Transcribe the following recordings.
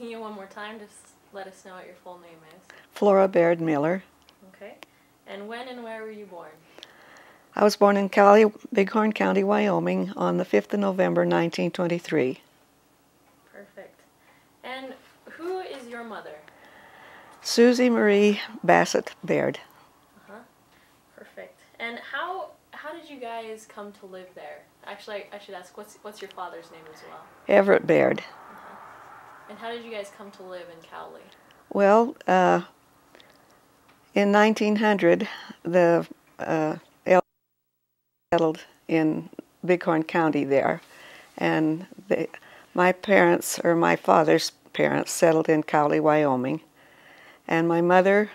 can you one more time just let us know what your full name is? Flora Baird Miller. Okay. And when and where were you born? I was born in Cowley, Bighorn County, Wyoming on the 5th of November 1923. Perfect. And who is your mother? Susie Marie Bassett Baird. Uh-huh. Perfect. And how how did you guys come to live there? Actually, I, I should ask what's what's your father's name as well? Everett Baird. And how did you guys come to live in Cowley? Well, uh, in 1900, the uh, settled in Bighorn County there, and they, my parents or my father's parents settled in Cowley, Wyoming, and my mother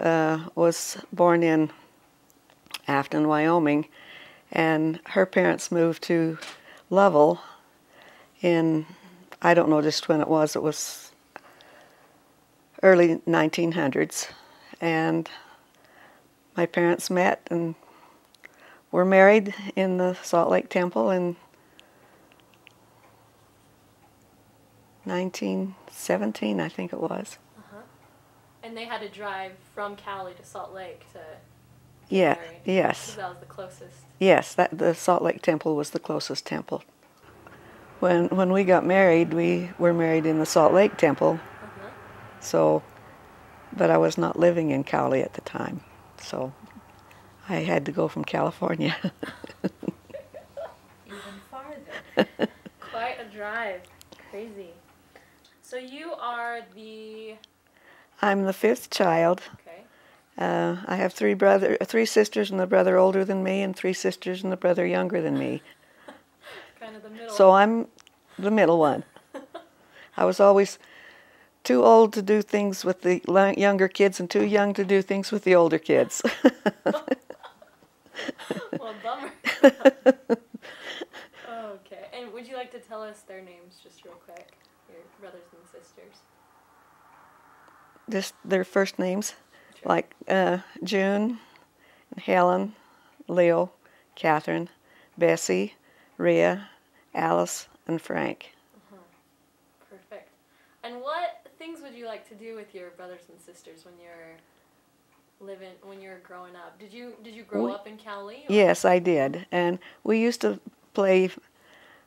uh, was born in Afton, Wyoming, and her parents moved to Lovell in I don't know just when it was. It was early 1900s, and my parents met and were married in the Salt Lake Temple in 1917, I think it was. Uh-huh. And they had to drive from Cowley to Salt Lake to yeah, yes. That was the closest. Yes, that the Salt Lake Temple was the closest temple. When when we got married, we were married in the Salt Lake Temple. Uh-huh. So, but I was not living in Cowley at the time, so I had to go from California. Even farther. Quite a drive. Crazy. So you are the I'm the fifth child. okay. Uh, I have three brother, three sisters, and a brother older than me, and three sisters and a brother younger than me. Kind of the middle. So I'm the middle one. I was always too old to do things with the younger kids and too young to do things with the older kids. well, bummer. okay. And would you like to tell us their names just real quick? Your brothers and sisters. Just their first names, Sure. like uh, June, Helen, Leo, Catherine, Bessie, Rhea, Alice, and Frank. Uh-huh. Perfect. And what things would you like to do with your brothers and sisters when you're living when you're growing up? Did you did you grow We- up in Cowley? or- Yes, I did. And we used to play.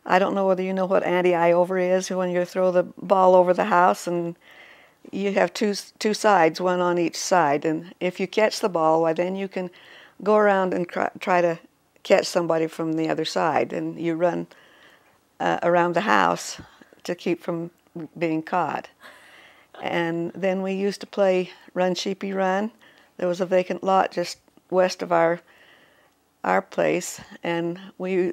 I don't know whether you know what anti-eye over is. When you throw the ball over the house, and you have two two sides, one on each side. And if you catch the ball, why then you can go around and try to catch somebody from the other side, and you run uh, around the house to keep from being caught. And then we used to play Run Sheepy Run. There was a vacant lot just west of our our place, and we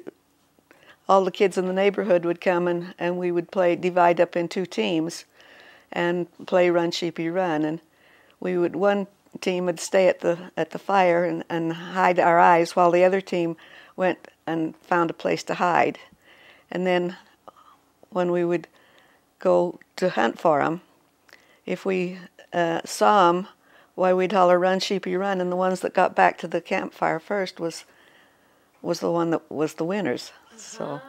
all the kids in the neighborhood would come and, and we would play divide up in two teams and play Run Sheepy Run. And we would one team would stay at the at the fire and, and hide our eyes while the other team went and found a place to hide. And then when we would go to hunt for them, if we uh, saw them, why we'd holler "Run, sheepy, run!" And the ones that got back to the campfire first was was the one that was the winners. So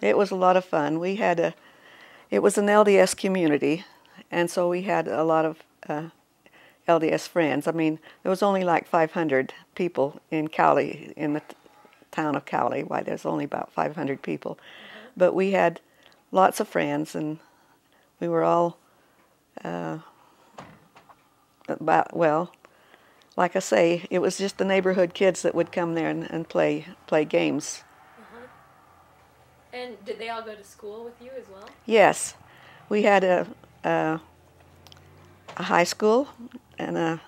it was a lot of fun. We had a it was an LDS community, and so we had a lot of uh, LDS friends. I mean, there was only like 500 people in Cowley, in the t- town of Cowley. Why there's only about 500 people, but we had lots of friends, and we were all uh, about well. Like I say, it was just the neighborhood kids that would come there and, and play play games. And did they all go to school with you as well? Yes, we had a, a, a high school and a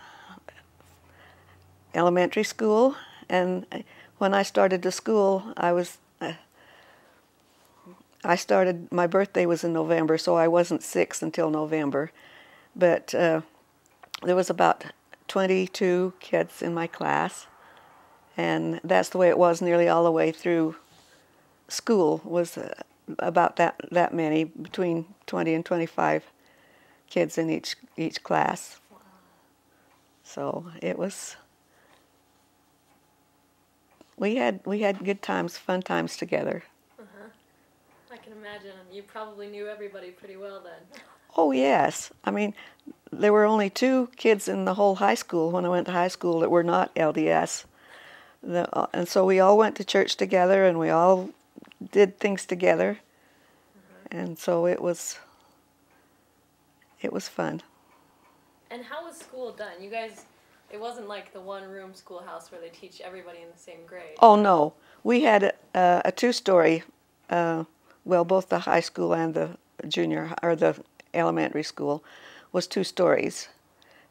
elementary school, and when I started to school, I was I started. My birthday was in November, so I wasn't six until November, but uh, there was about 22 kids in my class, and that's the way it was nearly all the way through school was uh, about that that many between 20 and 25 kids in each each class so it was we had we had good times fun times together I can imagine. You probably knew everybody pretty well then. Oh yes. I mean, there were only two kids in the whole high school when I went to high school that were not LDS. The, uh, and so we all went to church together and we all did things together. And so it was it was fun. And how was school done? You guys, it wasn't like the one room schoolhouse where they teach everybody in the same grade. Oh no, we had a, a two-story, uh, well, both the high school and the junior or the elementary school was two stories,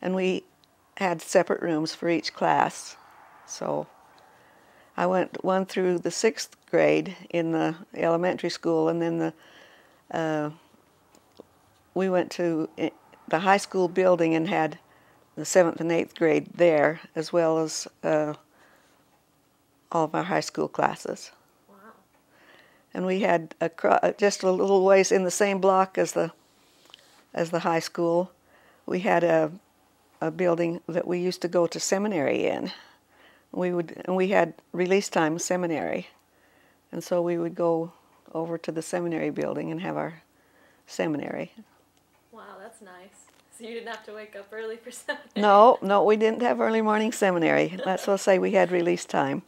and we had separate rooms for each class. So I went one through the sixth grade in the elementary school, and then the uh, we went to the high school building and had the seventh and eighth grade there, as well as uh, all of our high school classes. And we had a, uh, just a little ways in the same block as the as the high school. We had a a building that we used to go to seminary in. We would and we had release time seminary, and so we would go over to the seminary building and have our seminary. Wow, that's nice. So you didn't have to wake up early for seminary. No, no, we didn't have early morning seminary. Let's I say we had release time.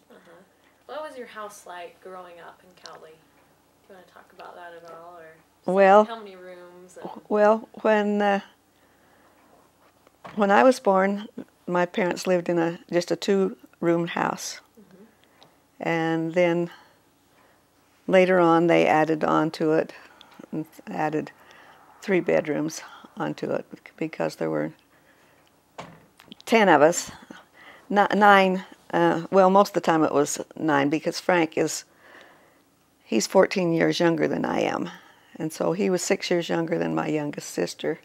What was your house like growing up in Cowley? Do you want to talk about that at all, or Well, how many rooms? And, Well, when uh, when I was born, my parents lived in a just a two-room house, and then later on they added on to it, and added three bedrooms onto it because there were ten of us, Ni- nine. Uh, well, most of the time it was nine because Frank is he's 14 years younger than I am. And so he was six years younger than my youngest sister.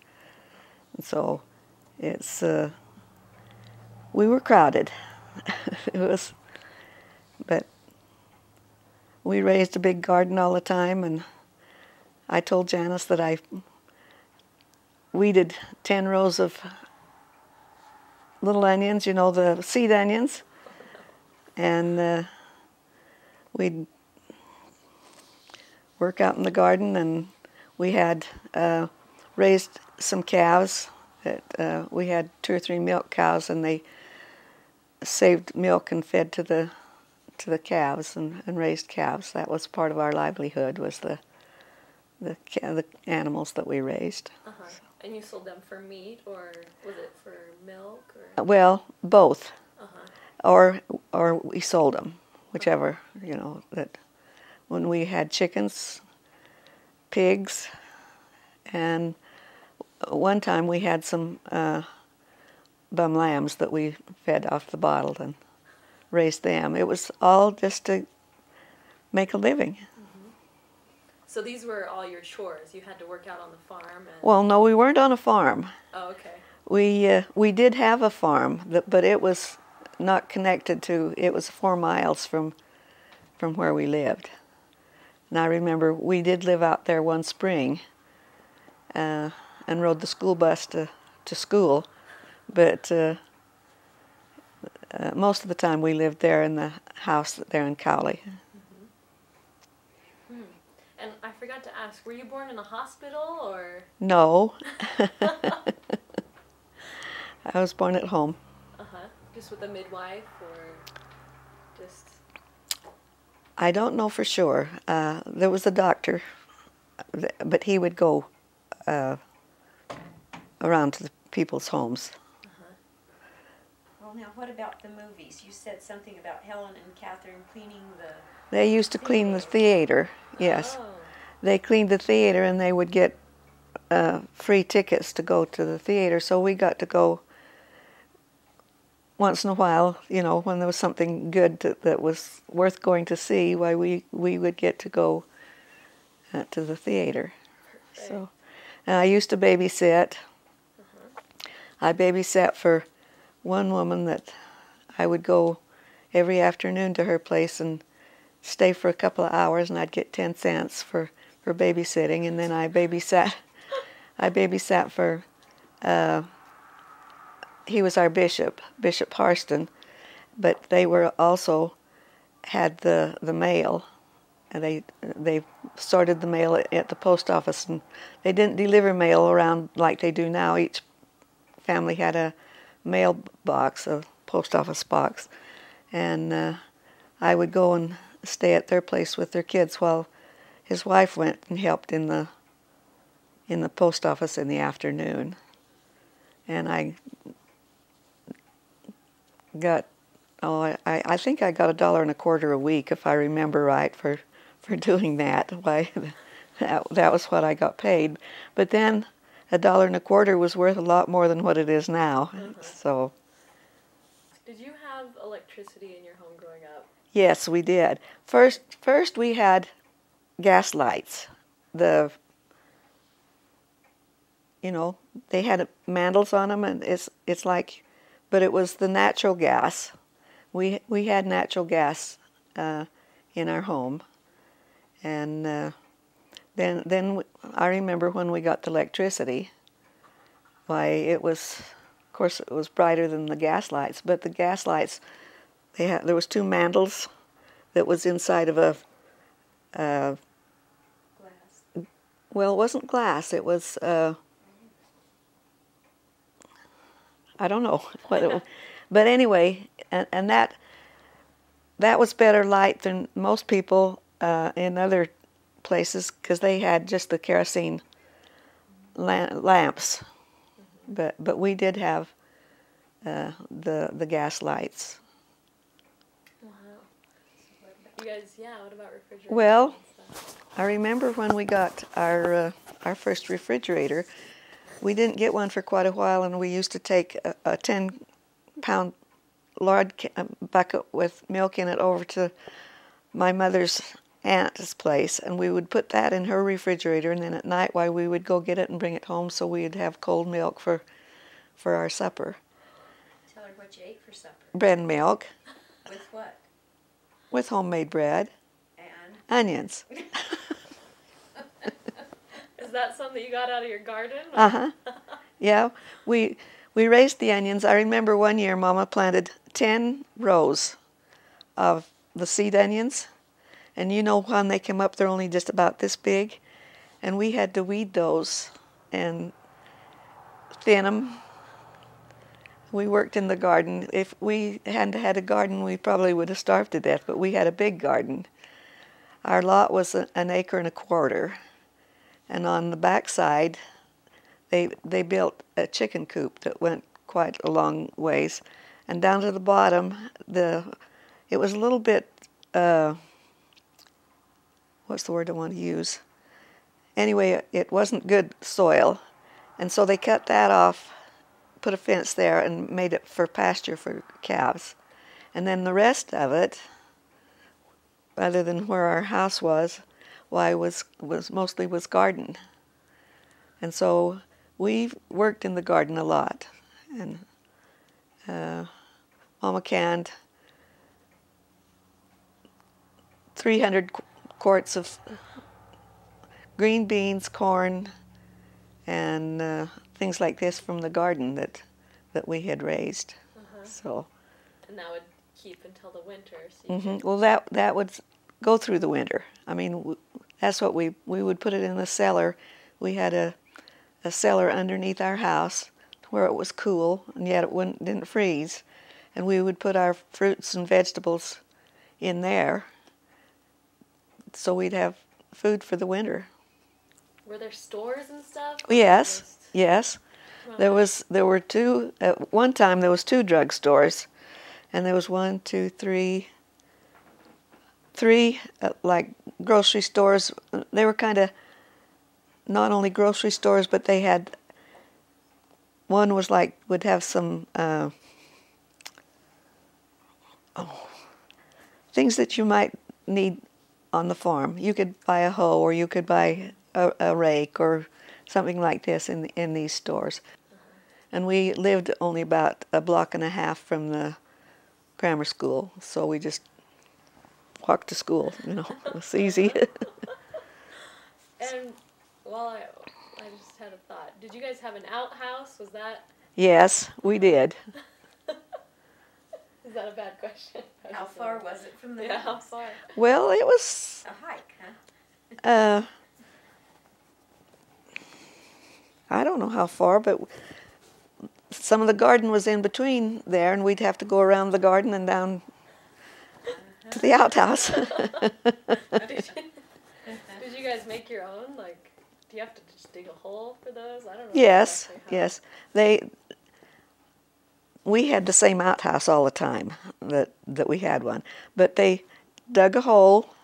And so it's, uh, we were crowded. it was, but we raised a big garden all the time. And I told Janice that I weeded 10 rows of little onions, you know, the seed onions. And uh, we'd work out in the garden, and we had uh, raised some calves. That uh, we had two or three milk cows, and they saved milk and fed to the to the calves and, and raised calves. That was part of our livelihood was the the the animals that we raised. uh-huh. and you sold them for meat, or was it for milk? Or Well, both, uh-huh. or or we sold them, whichever you know that. When we had chickens, pigs, and one time we had some uh, bum lambs that we fed off the bottle and raised them. It was all just to make a living. So these were all your chores. You had to work out on the farm. And, Well, no, we weren't on a farm. oh, okay. We uh, we did have a farm, but it was not connected to. It was four miles from from where we lived. And I remember we did live out there one spring, uh, and rode the school bus to to school, but uh, uh, most of the time we lived there in the house there in Cowley. And I forgot to ask, were you born in a hospital or? No, I was born at home. Uh huh. Just with a midwife or? I don't know for sure. Uh, there was a doctor, but he would go uh, around to the people's homes. Well, now what about the movies? You said something about Helen and Catherine cleaning the. They used to clean the theater. Yes, Oh. they cleaned the theater, and they would get uh, free tickets to go to the theater. So we got to go once in a while. You know, when there was something good to, that was worth going to see, why we we would get to go uh, to the theater. So, and I used to babysit. I babysat for one woman that I would go every afternoon to her place and stay for a couple of hours, and I'd get ten cents for for babysitting. And then I babysat. I babysat for. Uh, he was our bishop, Bishop Harston, but they were also had the the mail, and they they sorted the mail at, the post office, and they didn't deliver mail around like they do now. Each family had a mail box, a post office box, and uh, I would go and stay at their place with their kids while his wife went and helped in the in the post office in the afternoon, and I got oh I, I think I got a dollar and a quarter a week if I remember right for for doing that. Why that that was what I got paid, but then a dollar and a quarter was worth a lot more than what it is now. Mhm. So Did you have electricity in your home growing up? yes, we did. First first we had gas lights. The you know they had mantles on them, and it's it's like, but it was the natural gas. We we had natural gas uh, in our home, and uh, then then I remember when we got the electricity. Why it was, of course, it was brighter than the gas lights, but the gas lights, they had there was two mantles that was inside of a. Uh, Glass. well, it wasn't glass. It was. Uh, I don't know what but anyway, and, and that that was better light than most people uh, in other places because they had just the kerosene la- lamps, but but we did have uh, the the gas lights. Wow. You guys, yeah. What about refrigerators? Well- I remember when we got our uh, our first refrigerator. We didn't get one for quite a while, and we used to take a, a ten pound lard uh, bucket with milk in it over to my mother's aunt's place, and we would put that in her refrigerator, and then at night, why we would go get it and bring it home so we'd have cold milk for for our supper. Tell her what you ate for supper. Bread and milk With what? with homemade bread, And onions. Is that something you got out of your garden? Uh huh. Yeah, we we raised the onions. I remember one year Mama planted ten rows of the seed onions, and you know when they come up, they're only just about this big, and we had to weed those and thin them. We worked in the garden. If we hadn't had a garden, we probably would have starved to death. But we had a big garden. Our lot was an acre and a quarter, and on the back side they they built a chicken coop that went quite a long ways, and down to the bottom, the it was a little bit uh, what's the word I want to use? Anyway, it, it wasn't good soil, and so they cut that off, put a fence there, and made it for pasture for calves, and then the rest of it, other than where our house was, why was was mostly was garden. And so we worked in the garden a lot, and uh, Mama canned 300 qu- quarts of green beans, corn, and uh, things like this from the garden that that we had raised. Uh-huh. So, And that would keep until the winter. So you hmm well, that that would go through the winter. I mean, that's what we we would put it in the cellar. We had a a cellar underneath our house where it was cool and yet it wouldn't didn't freeze, and we would put our fruits and vegetables in there. So we'd have food for the winter. Were there stores and stuff? Yes, just- yes. There was there were two at one time there was two drugstores, and there was one, two, three, three uh, like grocery stores. They were kind of not only grocery stores, but they had one was like would have some uh, oh, things that you might need on the farm. You could buy a hoe, or you could buy a, a rake, or something like this in in these stores. And we lived only about a block and a half from the grammar school, so we just walked to school. You know, it was easy. And well, I, I just had a thought. Did you guys have an outhouse? Was that yes, we did. is that a bad question? I how far wondered. was it from the Yeah, how house? far? Well, it was A hike, huh? Uh, I don't know how far, but some of the garden was in between there, and we'd have to go around the garden and down to the outhouse. did, you, did you guys make your own? Like, do you have to just dig a hole for those? I don't know. yes, exactly yes. They. We had the same outhouse all the time that that we had one, but they dug a hole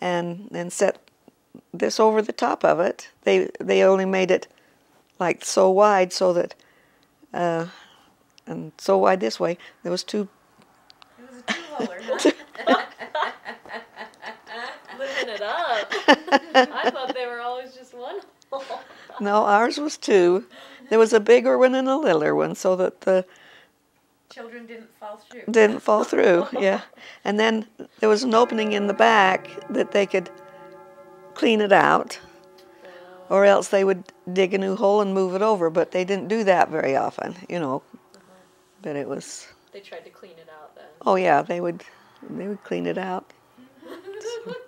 and then set this over the top of it. They they only made it like so wide so that uh, and so wide this way. There was two. It was a two-holer, huh? Living it up. I thought they were always just one hole. No, ours was two. There was a bigger one and a littler one, so that the Children didn't fall through. didn't fall through. Yeah, and then there was an opening in the back that they could clean it out, or else they would dig a new hole and move it over. But they didn't do that very often, you know. Uh-huh. But it was. They tried to clean it out then. Oh yeah, they would. They would clean it out.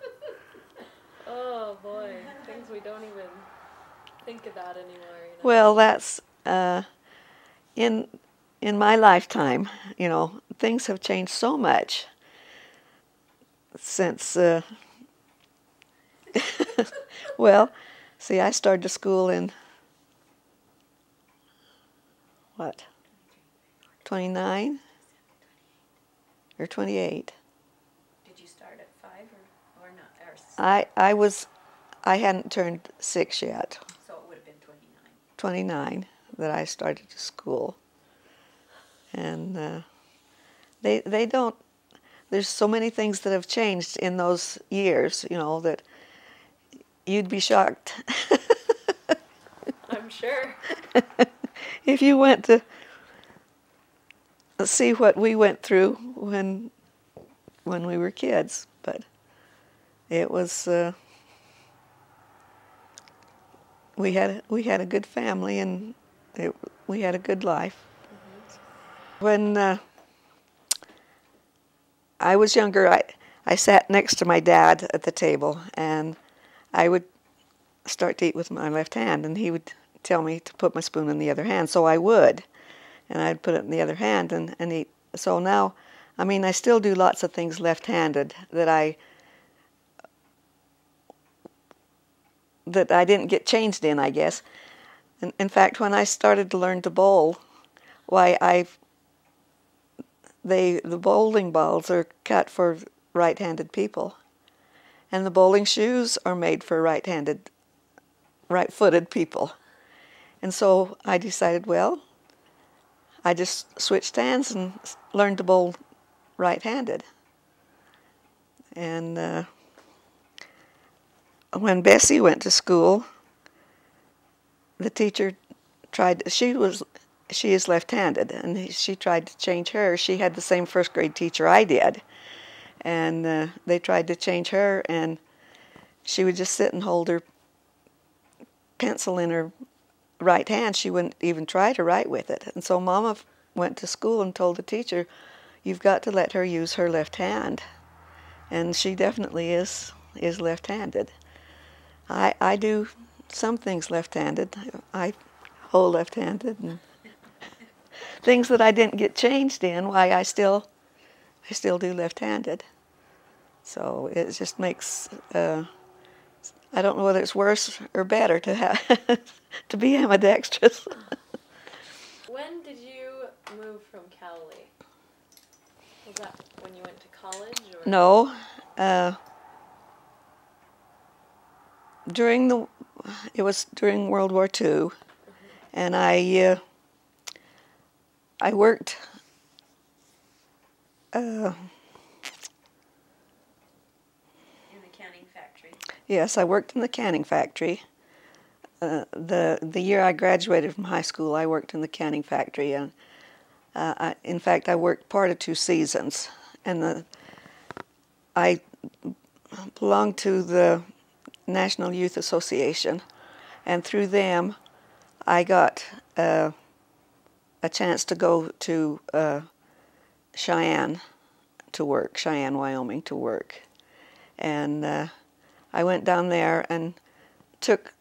Oh boy, things we don't even think about anymore. You know? Well, that's uh, in in my lifetime. You know, things have changed so much since. Uh, well, see, I started school in what? Twenty nine or twenty eight. Did you start at five or, or not? Or, s- I I was I hadn't turned six yet. so it would have been 29. 29 that I started to school. And uh, they they don't. There's so many things that have changed in those years, you know, that you'd be shocked I'm sure. if you went to see what we went through when when we were kids. It was uh, we had we had a good family and it, we had a good life. When uh, I was younger, I I sat next to my dad at the table and I would start to eat with my left hand, and he would tell me to put my spoon in the other hand, so I would, and I'd put it in the other hand and, and eat. So now, I mean, I still do lots of things left-handed that I that I didn't get changed in, I guess. In, in fact, when I started to learn to bowl, why I they the bowling balls are cut for right-handed people, and the bowling shoes are made for right-handed, right-footed people. And so I decided, well, I just switched hands and learned to bowl right-handed. And uh, when Bessie went to school, the teacher tried. She was she is left-handed, and she tried to change her. She had the same first grade teacher I did, and uh, they tried to change her, and she would just sit and hold her pencil in her right hand. She wouldn't even try to write with it. And so Mama went to school and told the teacher, "You've got to let her use her left hand." And she definitely is is left-handed. I I do some things left-handed. I hold left-handed and things that I didn't get changed in. Why I still I still do left-handed. So it just makes. Uh, I don't know whether it's worse or better to have to be ambidextrous. When did you move from Cowley? Was that when you went to college? Or? No, uh, during the it was during World War II, and I uh, I worked. Uh, In the canning factory. Yes, I worked in the canning factory. Uh, the the year I graduated from high school, I worked in the canning factory, and uh, I, in fact, I worked part of two seasons. And the I belonged to the National Youth Association, and through them, I got uh, a chance to go to uh, Cheyenne to work, Cheyenne, Wyoming, to work. And uh, I went down there and took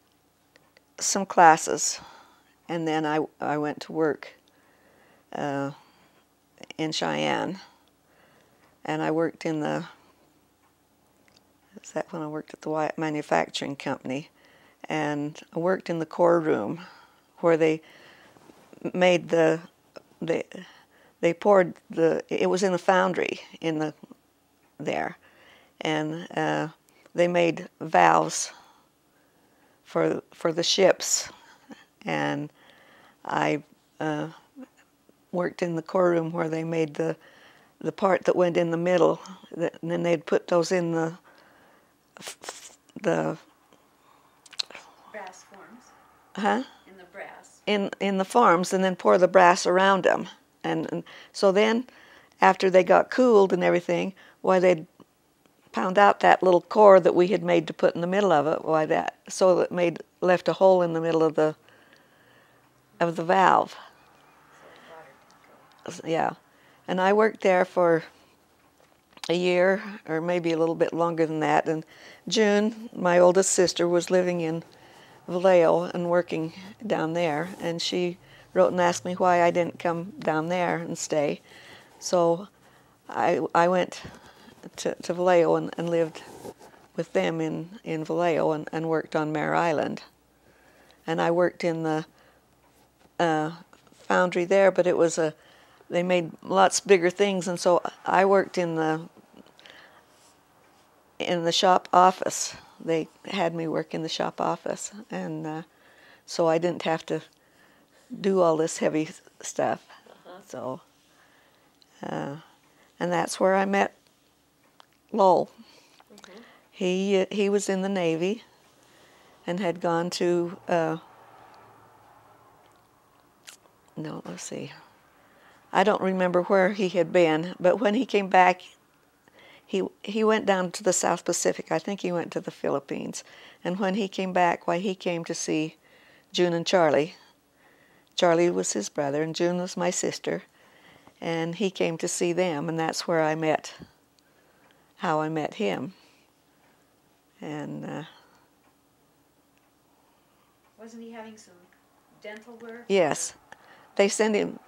some classes, and then I I went to work uh, in Cheyenne, and I worked in the. That when I worked at the Wyatt Manufacturing Company, and I worked in the core room, where they made the they they poured the it was in the foundry in the there. And uh, they made valves for for the ships. And I uh, worked in the core room where they made the the part that went in the middle and then they'd put those in the the Brass forms. Huh? In the brass. in in the farms and then pour the brass around them. And, and so then after they got cooled and everything why they'd pound out that little core that we had made to put in the middle of it why that so that made left a hole in the middle of the of the valve. So water can go. yeah. And i worked there for a year or maybe a little bit longer than that. And june my oldest sister was living in vallejo and working down there. And she wrote and asked me why i didn't come down there and stay. So i, I went to, to vallejo and, and lived with them in, in vallejo and, and worked on mare island. And i worked in the uh, foundry there but it was a they made lots bigger things. And so i worked in the in the shop office. They had me work in the shop office and uh, so i didn't have to do all this heavy stuff. So uh, and that's where i met lowell. He uh, he was in the navy and had gone to uh, no let's see. I don't remember where he had been, but when he came back, he he went down to the South Pacific. I think he went to the Philippines. And when he came back, why he came to see June and Charlie. Charlie was his brother, and June was my sister, and he came to see them, and that's where I met. How I met him. And uh, Wasn't he having some dental work? yes, they sent him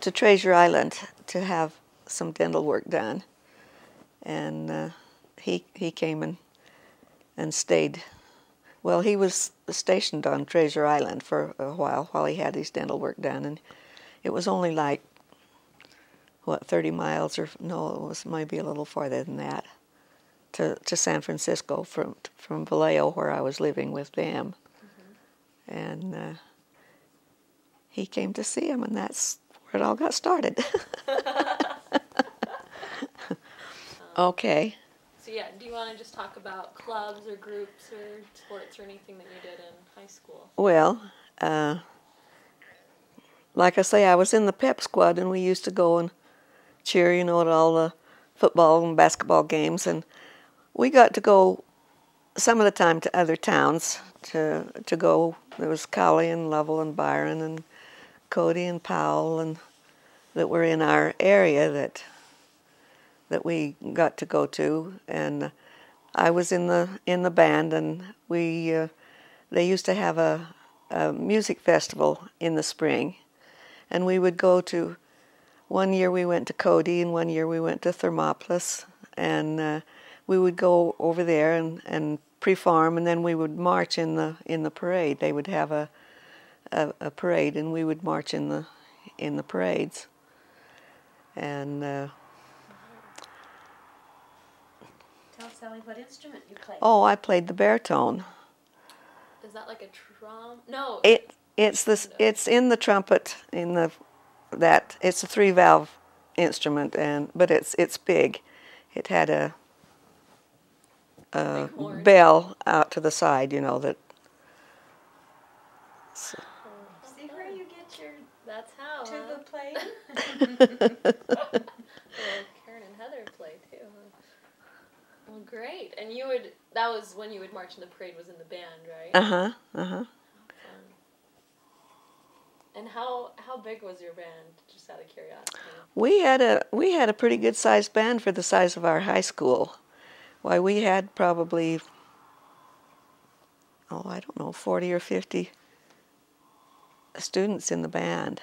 to Treasure Island to have some dental work done, and uh, he he came and and stayed. Well, he was stationed on Treasure Island for a while while he had his dental work done, and it was only like what thirty miles or no, it was maybe a little farther than that to to San Francisco from from Vallejo where I was living with them, and. Uh, he came to see him, and that's where it all got started. okay. So yeah, do you want to just talk about clubs or groups or sports or anything that you did in high school? Well, uh, like I say, I was in the pep squad, and we used to go and cheer, you know, at all the football and basketball games, and we got to go some of the time to other towns to to go. There was Cowley and Lovell and Byron and Cody and Powell and that were in our area that that we got to go to, and I was in the in the band, and we uh, they used to have a, a music festival in the spring, and we would go to. One year we went to Cody, and one year we went to Thermopolis, and uh, we would go over there and, and pre-farm, and then we would march in the in the parade. They would have a a, a parade, and we would march in the in the parades. And uh, Tell Sally what instrument you play. oh, I played the baritone. Is that like a trom? No. It it's this it's in the trumpet in the that it's a three valve instrument and but it's it's big. It had a a bell out to the side, you know that. Oh, so- See where you get your That's how. Huh? tuba playing? Well, Karen and Heather play too. Huh? Well, great. And you would. That was when you would march in the parade. Was in the band, right? Uh huh. Uh huh. And how how big was your band? Just out of curiosity. We had a we had a pretty good sized band for the size of our high school. Why, we had probably, oh, I don't know, 40 or 50 students in the band.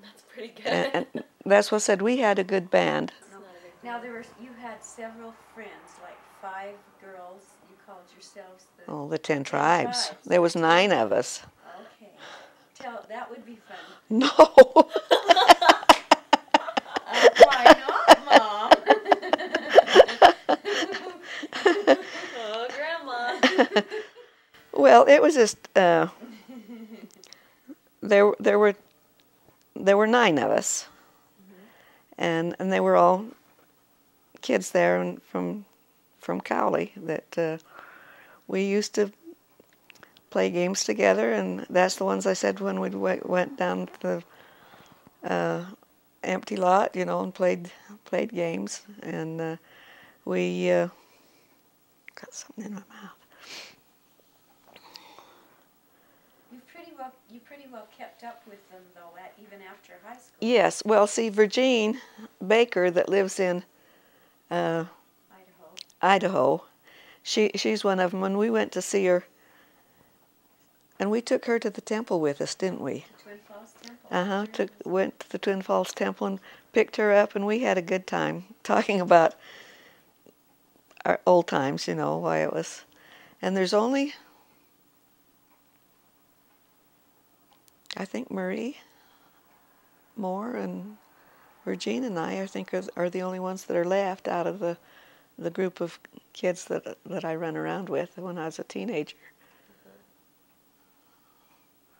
That's pretty good. And, and that's what I said, we had a good band. It's not a big Now there were you had several friends, like five girls. You called yourselves the. Oh, the 10 tribes. tribes. There was nine of us. Okay. Tell that would be fun. No. Uh, why not, Mom? oh, Grandma. well, it was just, uh, there, there were, there were nine of us. And, and they were all kids there and from, from Cowley that uh, we used to play games together, and that's the ones I said when we went down to the uh, empty lot, you know, and played played games, and uh, we uh, got something in my mouth. you pretty well you pretty well kept up with them though, at, even after high school. Yes, well, see, Virgine Baker that lives in uh, Idaho. She she's one of them. When we went to see her, and we took her to the temple with us, didn't we? The Twin Falls Temple. Uh huh. Took went to the Twin Falls Temple and picked her up, and we had a good time talking about our old times. You know why it was, and there's only, I think Marie, Moore, and Virgine and I, I think are, are the only ones that are left out of the the group of kids that that I ran around with when I was a teenager.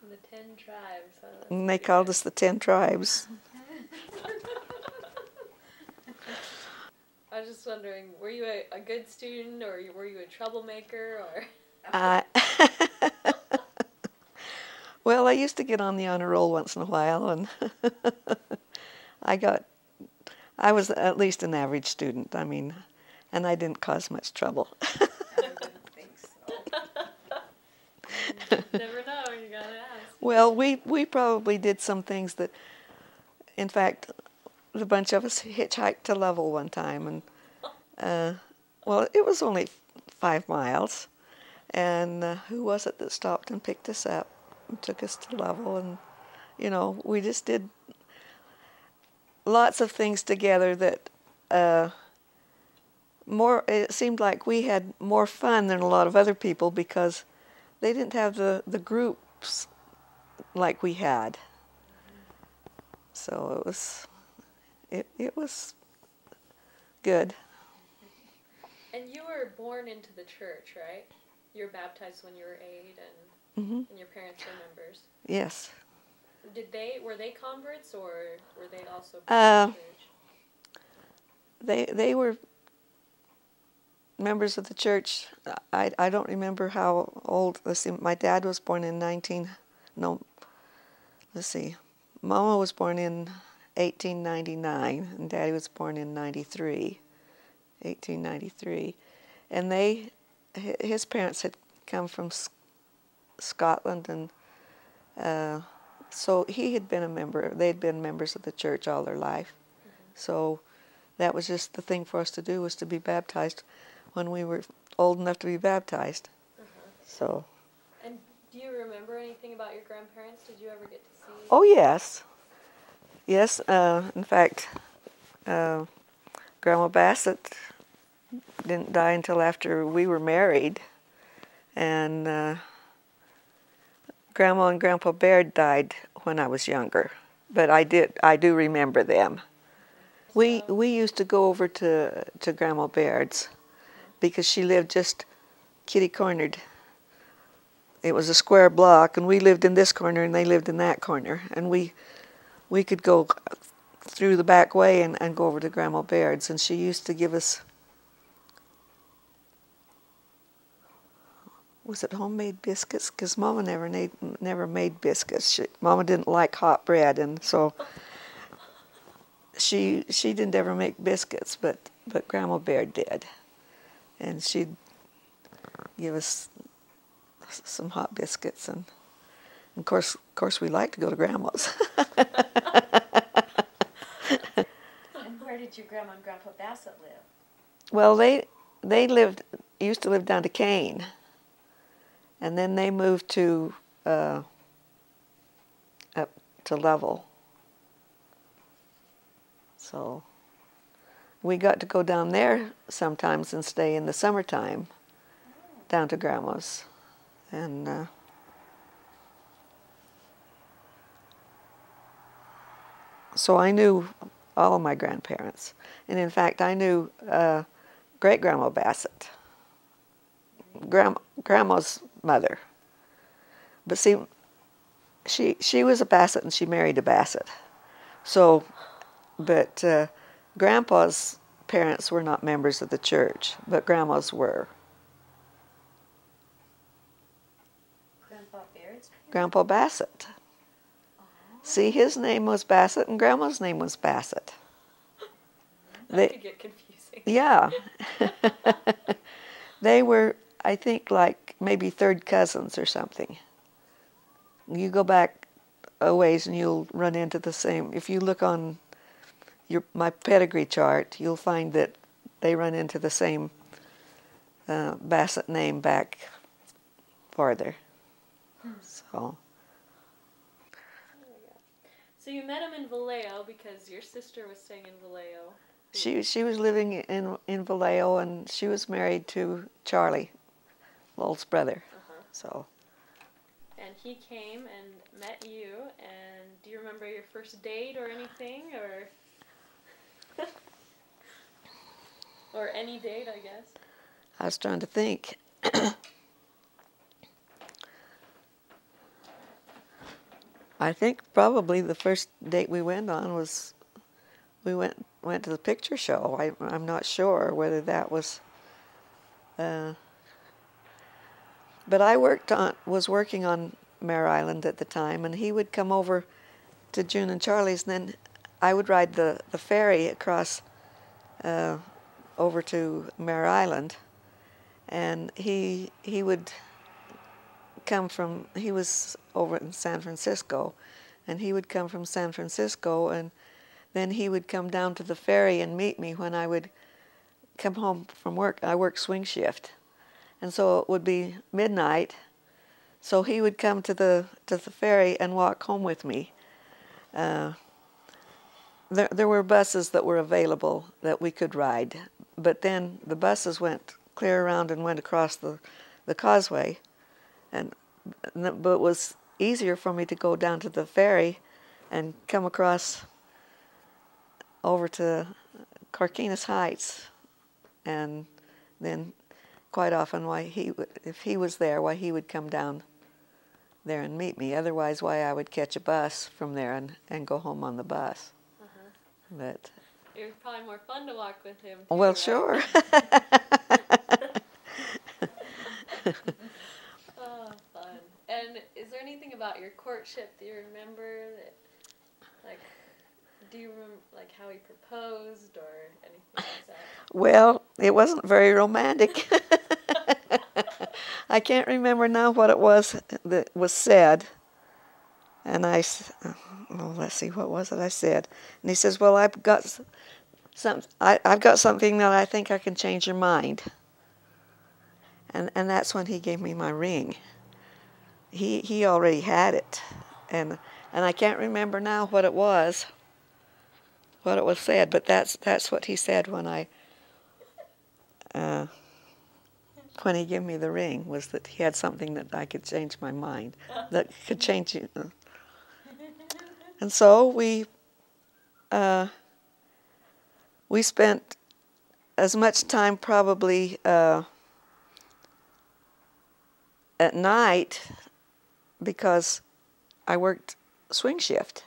The ten tribes. huh? And they called us the Ten Tribes. I was just wondering, were you a, a good student or were you a troublemaker or? Uh, well, I used to get on the honor roll once in a while, and I got, I was at least an average student. I mean, and I didn't cause much trouble. I didn't think so. Never know. You gotta ask. well, we we probably did some things that, in fact, the bunch of us hitchhiked to Lovell one time, and uh, well, it was only five miles, and uh, who was it that stopped and picked us up and took us to Lovell, and you know, we just did lots of things together that. Uh, more it seemed like we had more fun than a lot of other people because they didn't have the, the groups like we had. So it was it it was good. And you were born into the church, right? You were baptized when you were eight, and, hmm and your parents were members. Yes. Did they were they converts or were they also Uh, the church? They they were members of the church. I I don't remember how old. Let's see. My dad was born in 19 no. Let's see. Mama was born in 1899 and Daddy was born in 93. 1893. And they his parents had come from Scotland and uh, so he had been a member. They had been members of the church all their life. So that was just the thing for us to do was to be baptized when we were old enough to be baptized. So, And do you remember anything about your grandparents? Did you ever get to see? oh yes, yes. Uh, in fact, uh, Grandma Bassett didn't die until after we were married, and uh, Grandma and Grandpa Baird died when I was younger. But I did, I do remember them. We we used to go over to to Grandma Baird's because she lived just kitty cornered. It was a square block, and we lived in this corner, and they lived in that corner, and we we could go through the back way and, and go over to Grandma Baird's, and she used to give us was it homemade biscuits? Because Mama never made never made biscuits. She, Mama didn't like hot bread, and so she she didn't ever make biscuits, but but Grandma Baird did, and she'd give us some hot biscuits, and of course of course we like to go to Grandma's. And where did your grandma and grandpa Bassett live? well, they they lived used to live down to Kane, and then they moved to uh, up to Lovell. So we got to go down there sometimes and stay in the summertime down to grandma's. And uh, so i knew all of my grandparents. And in fact i knew uh, great grandma bassett. Grandma, grandma's mother. But see she she was a bassett and she married a bassett. So but uh, grandpa's parents were not members of the church but grandma's were Grandpa Baird's parents? Grandpa Bassett. See, his name was Bassett and Grandma's name was Bassett. That They- could get confusing. Yeah. they were, I think, like maybe third cousins or something. You go back a ways and you'll run into the same. If you look on your my pedigree chart, you'll find that they run into the same uh, Bassett name back farther. So. So you met him in Vallejo because your sister was staying in Vallejo. She she was living in in Vallejo and she was married to Charlie, Lowell's brother. Uh-huh. So And he came and met you. And do you remember your first date or anything, or or any date? I guess. I was trying to think. I think probably the first date we went on was we went went to the picture show. I I'm not sure whether that was. Uh, but I worked on was working on Mare Island at the time, and he would come over to June and Charlie's, and then I would ride the the ferry across uh, over to Mare Island, and he he would come from he was over in San Francisco, and he would come from San Francisco, and then he would come down to the ferry and meet me when I would come home from work. I worked swing shift, and so it would be midnight. So he would come to the to the ferry and walk home with me. Uh, there, there were buses that were available that we could ride, but then the buses went clear around and went across the, the causeway, and but it was easier for me to go down to the ferry and come across over to Carquinez Heights, and then quite often why he if he was there, why he would come down there and meet me. Otherwise, why I would catch a bus from there and, and go home on the bus. But It was probably more fun to walk with him. Too, well, right? sure. Oh, fun. And is there anything about your courtship that you remember that, like, do you remember like how he proposed or anything like that? Well, it wasn't very romantic. I can't remember now what it was that was said. And I, s- oh, let's see, what was it I said? And he says, "Well, I've got some. I, I've got something that I think I can change your mind." And and that's when he gave me my ring. He he already had it, and and I can't remember now what it was. What it was said, but that's that's what he said when I uh, when he gave me the ring was that he had something that I could change my mind, that could change it. And so we uh, we spent as much time probably uh, at night because I worked swing shift.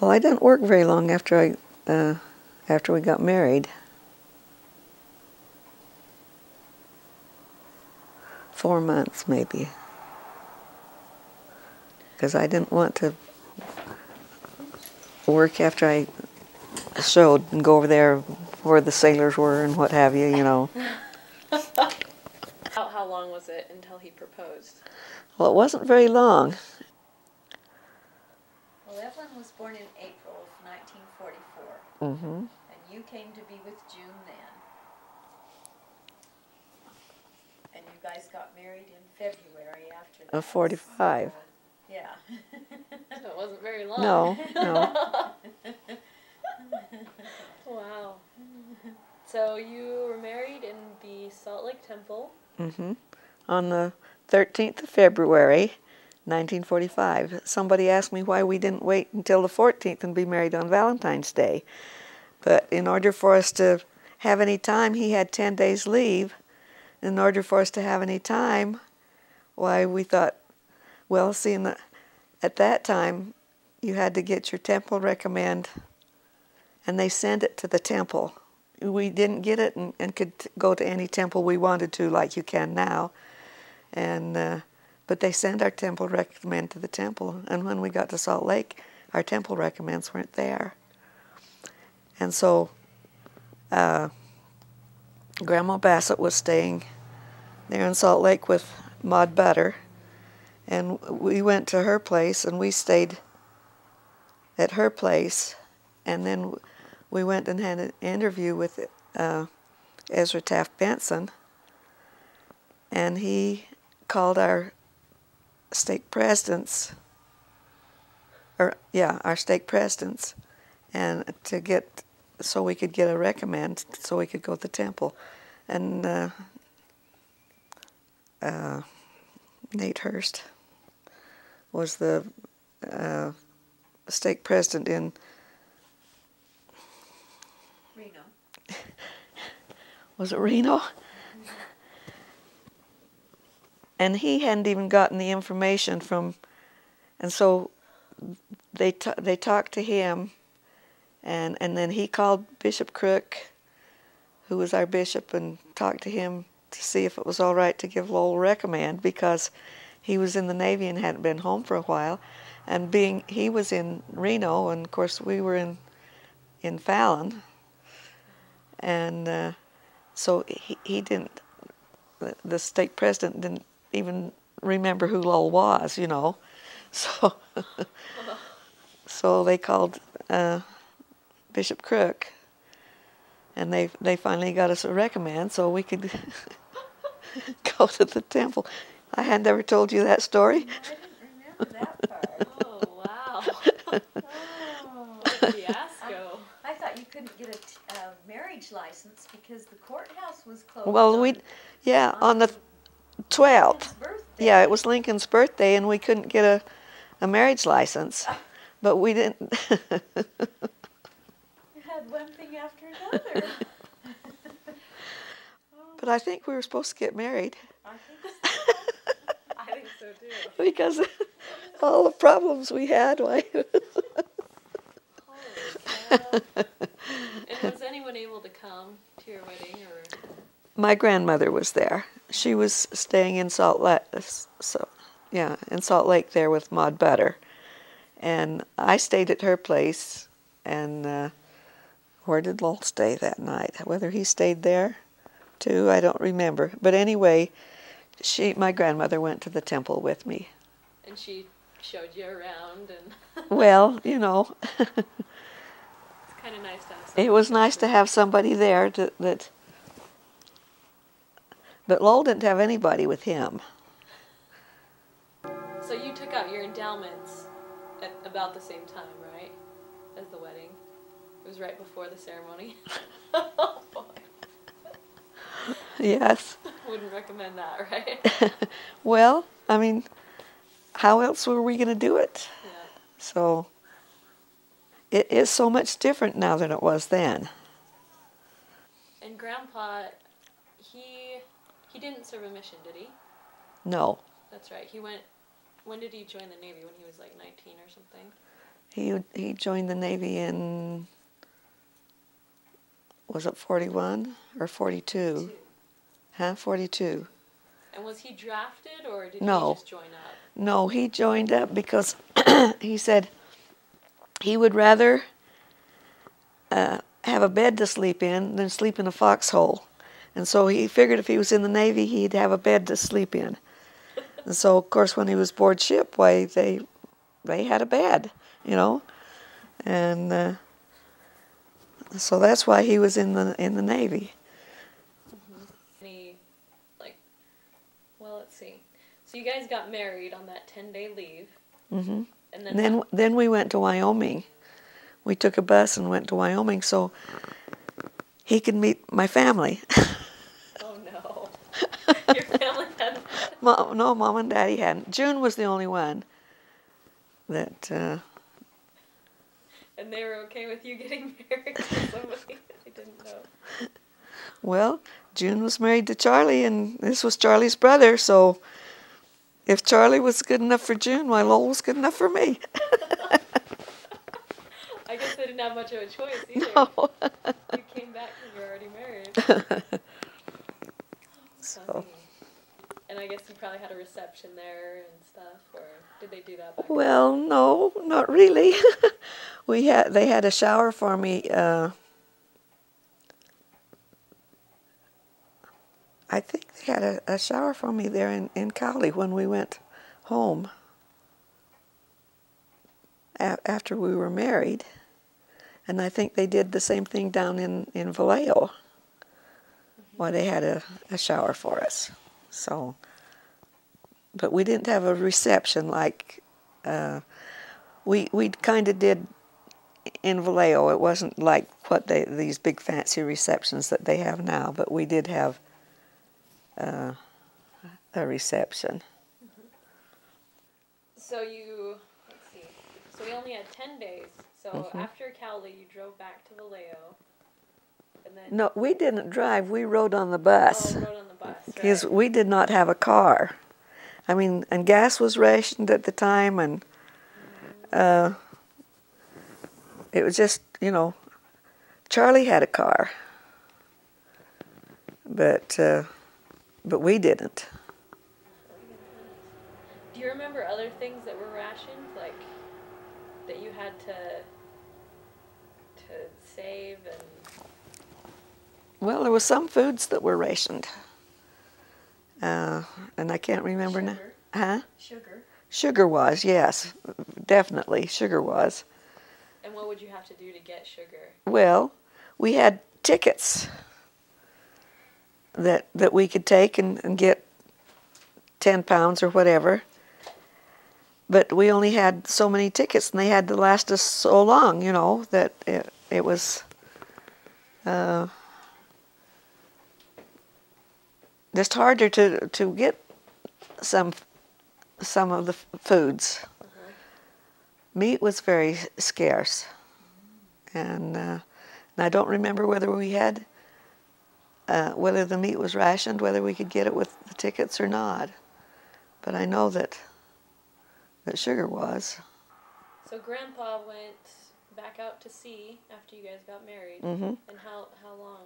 Well, I didn't work very long after I uh, after we got married. Four months, maybe, because I didn't want to work after I showed and go over there where the sailors were and what have you, you know. how, how long was it until he proposed? Well, it wasn't very long. Well, Evelyn was born in April of 1944. Mm -hmm. And you came to be with June then. And you guys got married in February after that. Of 45. So, uh, it wasn't very long. No, no. wow. So you were married in the Salt Lake Temple. hmm On the 13th of February, 1945. Somebody asked me why we didn't wait until the 14th and be married on Valentine's Day. But in order for us to have any time, he had 10 days leave. In order for us to have any time, why we thought, well, seeing that at that time you had to get your temple recommend, and they sent it to the temple. We didn't get it and, and could go to any temple we wanted to, like you can now. And uh, but they sent our temple recommend to the temple, and when we got to Salt Lake, our temple recommends weren't there. And so, uh, Grandma Bassett was staying there in Salt Lake with Maud Butter, and we went to her place and we stayed at her place, and then we went and had an interview with uh, Ezra Taft Benson, and he called our stake presidents, or yeah, our stake presidents, and to get so we could get a recommend so we could go to the temple, and uh, uh, Nate Hurst was the uh, stake president in Reno. was it Reno? And he hadn't even gotten the information from, and so they t- they talked to him, and and then he called Bishop Crook, who was our bishop, and talked to him to see if it was all right to give Lowell recommend because he was in the Navy and hadn't been home for a while, and being he was in Reno, and of course we were in in Fallon, and. Uh, so he, he didn't the, stake president didn't even remember who Lowell was, you know. So so they called uh, Bishop Crook, and they they finally got us a recommend so we could go to the temple. I had never told you that story. I didn't remember that part. Oh wow. oh, fiasco. I thought you couldn't get a t- a marriage license because the courthouse was closed. Well, we yeah on the twelfth. Birthday. Yeah, it was Lincoln's birthday, and we couldn't get a, a marriage license. But we didn't. You had one thing after another. but I think we were supposed to get married I think so. I think so too. Because all the problems we had. Why? And was anyone able to come to your wedding or My grandmother was there. She was staying in Salt Lake. So, yeah, in Salt Lake there with Maud Butter, and I stayed at her place. And uh, where did Lowell stay that night? Whether he stayed there, too, I don't remember. But anyway, she, my grandmother, went to the temple with me. and she showed you around and Well, you know, it's kind of nice to have it was nice to have somebody there to, that. But Lowell didn't have anybody with him. So you took out your endowments at about the same time, right? As the wedding. It was right before the ceremony. oh. Yes. Wouldn't recommend that, right? well, I mean, how else were we going to do it? Yeah. So it is so much different now than it was then. And Grandpa, he he didn't serve a mission, did he? No, That's right. He went. When did he join the Navy? When he was like 19 or something? he he joined the Navy in was it 41 or 42? Huh? 42. And was he drafted or did No. he just join up? No, he joined up because he said he would rather uh, have a bed to sleep in than sleep in a foxhole. And so he figured if he was in the Navy, he'd have a bed to sleep in. And so, of course, when he was aboard ship, why they they had a bed, you know, and uh, so that's why he was in the in the Navy. Any like let's see. So you guys got married on that ten day leave, Mm-hmm. and then, then then we went to Wyoming. We took a bus and went to Wyoming so he could meet my family. oh no, your family had. Mom, no, mom and daddy hadn't. June was the only one that. Uh, And they were okay with you getting married to somebody they didn't know. well, June was married to Charlie, and this was Charlie's brother. So, if Charlie was good enough for June, why Lowell was good enough for me. I guess they didn't have much of a choice either. no. You came back because you were already married. so, Funny. And I guess you probably had a reception there and stuff, or did they do that back? well, no, not really. we had they had a shower for me. Uh, I think had a, a shower for me there in, in Cowley when we went home after we were married. And I think they did the same thing down in, in Vallejo. Why they had a, a shower for us. So, but we didn't have a reception like uh, we we kind of did in Vallejo. It wasn't like what they these big fancy receptions that they have now, but we did have uh, a reception. So you, let's see. So we only had 10 days. So Mhm. after Cowley, you drove back to Vallejo. And then. No, we didn't drive. We rode on the Oh, bus rode on the bus. Right? because we did not have a car. I mean, and gas was rationed at the time, and uh, it was just you know, Charlie had a car, but uh, but we didn't. Do you remember other things that were rationed, like that you had to to save and? Well, there was some foods that were rationed, uh, and I can't remember now. Huh? Sugar. Sugar was yes, definitely sugar was. And what would you have to do to get sugar? Well, we had tickets that that we could take and, and get ten pounds or whatever. But we only had so many tickets, and they had to last us so long, you know, that it it was uh, just harder to to get some some of the f- foods. Meat was very scarce, and, uh, and I don't remember whether we had uh, whether the meat was rationed, whether we could get it with the tickets or not. But I know that that sugar was. So Grandpa went back out to sea after you guys got married. Mm -hmm. And how how long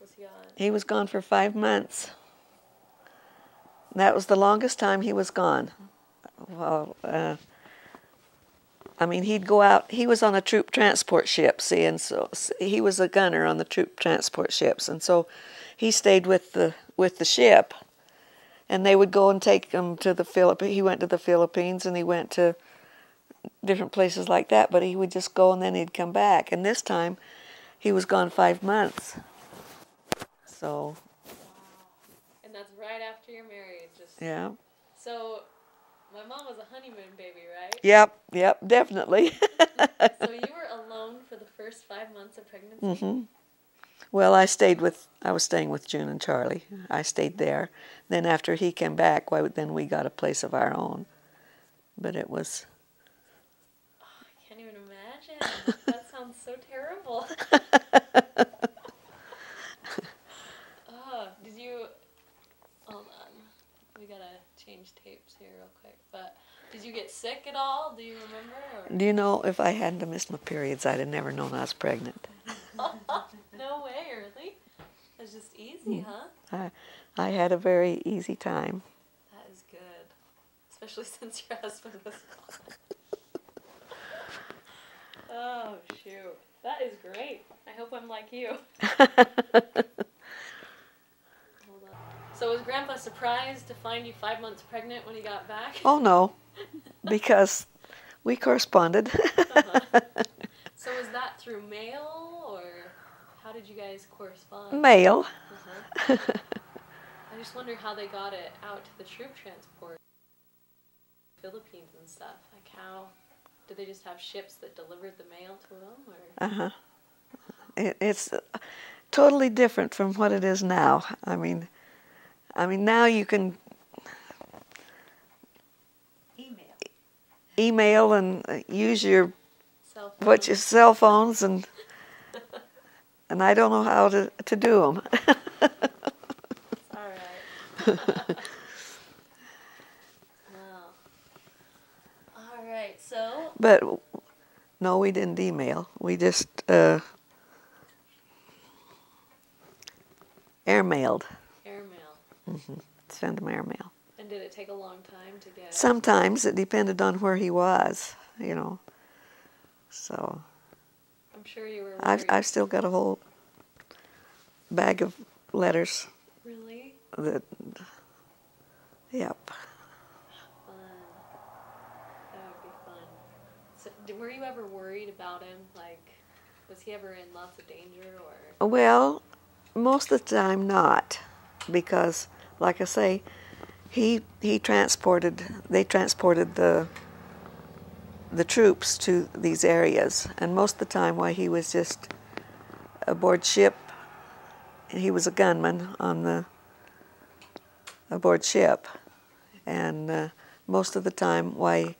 was he gone? He was gone for five months. That was the longest time he was gone. Well, uh, I mean, he'd go out. He was on a troop transport ship, see, and so he was a gunner on the troop transport ships, and so he stayed with the with the ship. And they would go and take him to the Philippines. He went to the Philippines, and he went to different places like that. But he would just go, and then he'd come back. And this time, he was gone five months. So Wow. And that's right after you're married. Just yeah. so. My mom was a honeymoon baby, right? Yep, yep, definitely. So you were alone for the first five months of pregnancy. Mm -hmm. Well, I stayed with, I was staying with June and Charlie. I stayed there. Then after he came back, why, then we got a place of our own. But it was, I can't even imagine. that sounds so terrible. oh, did you? Hold on. We gotta change tapes here real quick. But did you get sick at all? Do you remember? Or? do you know, if I hadn't have missed my periods, I'd have never known I was pregnant. no way, really? It's just easy, mm. huh? I, I had a very easy time. That is good. Especially since your husband was oh, shoot. That is great. I hope I'm like you. So was Grandpa surprised to find you five months pregnant when he got back? oh no, because we corresponded. Uh-huh. So was that through mail or how did you guys correspond? Mail. Uh-huh. I just wonder how they got it out to the troop transport, Philippines and stuff. Like how did they just have ships that delivered the mail to them, or Uh huh. It, it's uh, totally different from what it is now. I mean, I mean now you can Email. Email and uh, use your cell what your phones? cell phones and and I don't know how to to do them. All right. wow. All right. So but no, we didn't email. We just uh, airmailed. airmail. Send him airmail. And did it take a long time to get? Sometimes it depended on where he was, you know. So I'm sure you were. I've. I've still got a whole bag of letters really that. Yep. fun. That would be fun. So, were you ever worried about him? Like, was he ever in lots of danger, or? Well, most of the time not, because, like I say, he he transported they transported the the troops to these areas, and most of the time, why he was just aboard ship. He was a gunman on the aboard ship, and uh, most of the time, why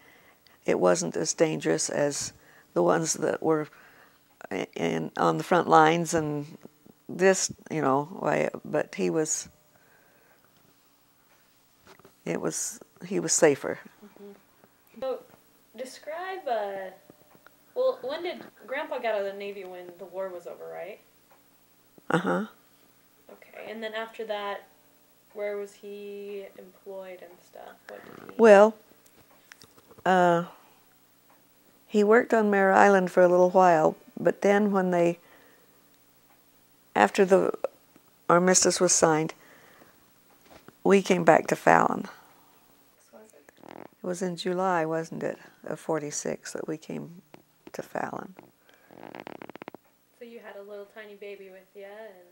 it wasn't as dangerous as the ones that were in on the front lines and this, you know, why. But he was. It was he was safer. So, describe. Uh, well, when did Grandpa got out of the Navy? When the war was over, right? Uh huh. Okay, and then after that, where was he employed and stuff? What did he? Well, uh, he worked on Mare Island for a little while, but then when they, after the armistice was signed, we came back to Fallon. it? Was in July, wasn't it, of 46 that we came to Fallon. So you had a little tiny baby with you and,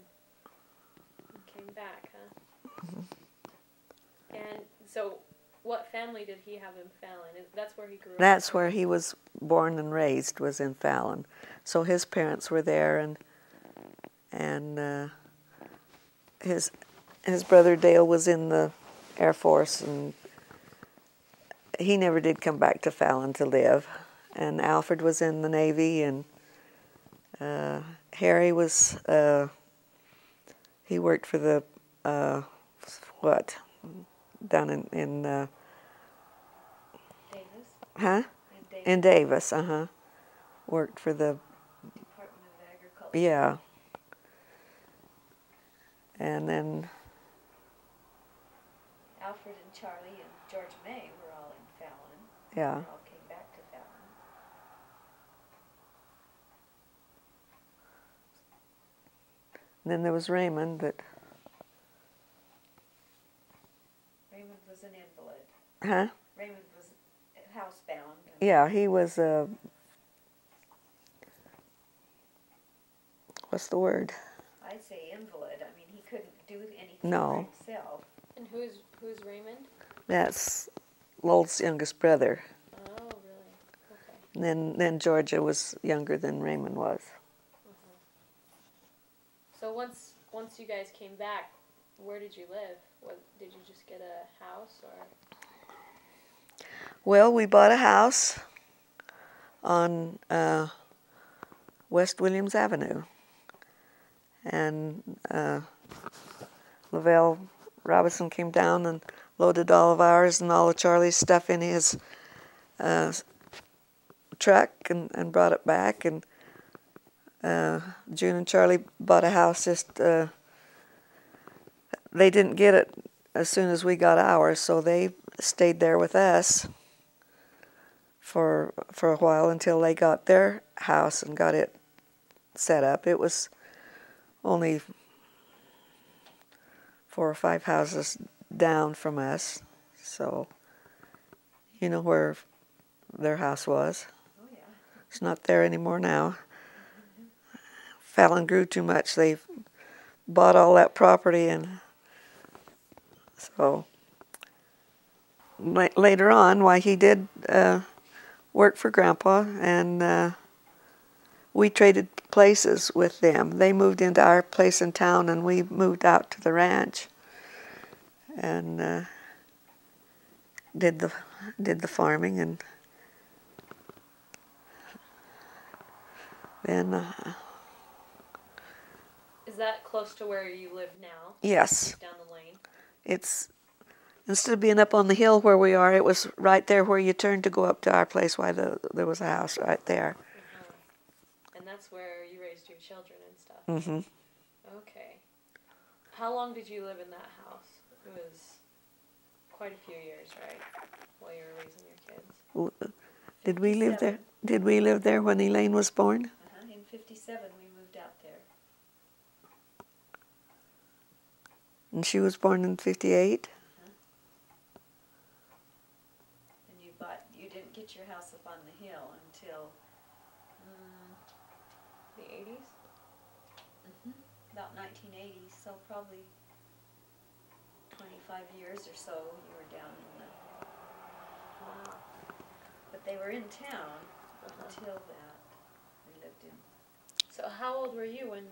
came back, huh? And so, what family did he have in Fallon? That's where he grew up. That's where he was born and raised, was in Fallon. So his parents were there, and and uh, his his brother Dale was in the Air Force, and he never did come back to Fallon to live. And Alfred was in the Navy, and uh, Harry was uh, he worked for the uh, what down in in uh, Davis. huh And Davis. in Davis, uh huh. Worked for the Department of Agriculture. yeah. And then Alfred and Charlie and George May were all in Fallon. Yeah, They back to Fallon. and then there was Raymond that Raymond was an invalid. huh? Raymond was housebound. Yeah, he was uh what's the word? I'd say invalid. I mean, he couldn't do anything No. for himself. And who's who's Raymond? That's Lowell's youngest brother. Oh, really? Okay. And then then Georgia was younger than Raymond was. So once once you guys came back, where did you live? What did you just get a house or? Well, we bought a house on uh, West Williams Avenue. And uh, Lavelle Robinson came down and loaded all of ours and all of Charlie's stuff in his uh, truck and, and brought it back. And uh, June and Charlie bought a house just, uh, they didn't get it as soon as we got ours, so they stayed there with us for for a while until they got their house and got it set up. It was only four or five houses down from us, so you know where their house was. Oh, yeah. It's not there anymore now. Fallon grew too much. They bought all that property and So la- later on, why he did uh, work for Grandpa, and uh, we traded places with them. They moved into our place in town, and we moved out to the ranch, and uh, did the did the farming, and then uh, Is that close to where you live now? yes, Down the lane. it's instead of being up on the hill where we are, it was right there where you turned to go up to our place. Why the, there was a house right there. Uh-huh. And that's where you raised your children and stuff. hmm Okay. How long did you live in that house? It was quite a few years, right? While you were raising your kids. Did we live there? Did we live there when Elaine was born? Uh-huh. In '57, we moved out there. And she was born in '58. And you bought, you didn't get your house up on the hill until mm, The 80s? about 1980. So probably 25 years or so you were down in the. Wow. But they were in town Uh-huh. until that. We lived in So how old were you when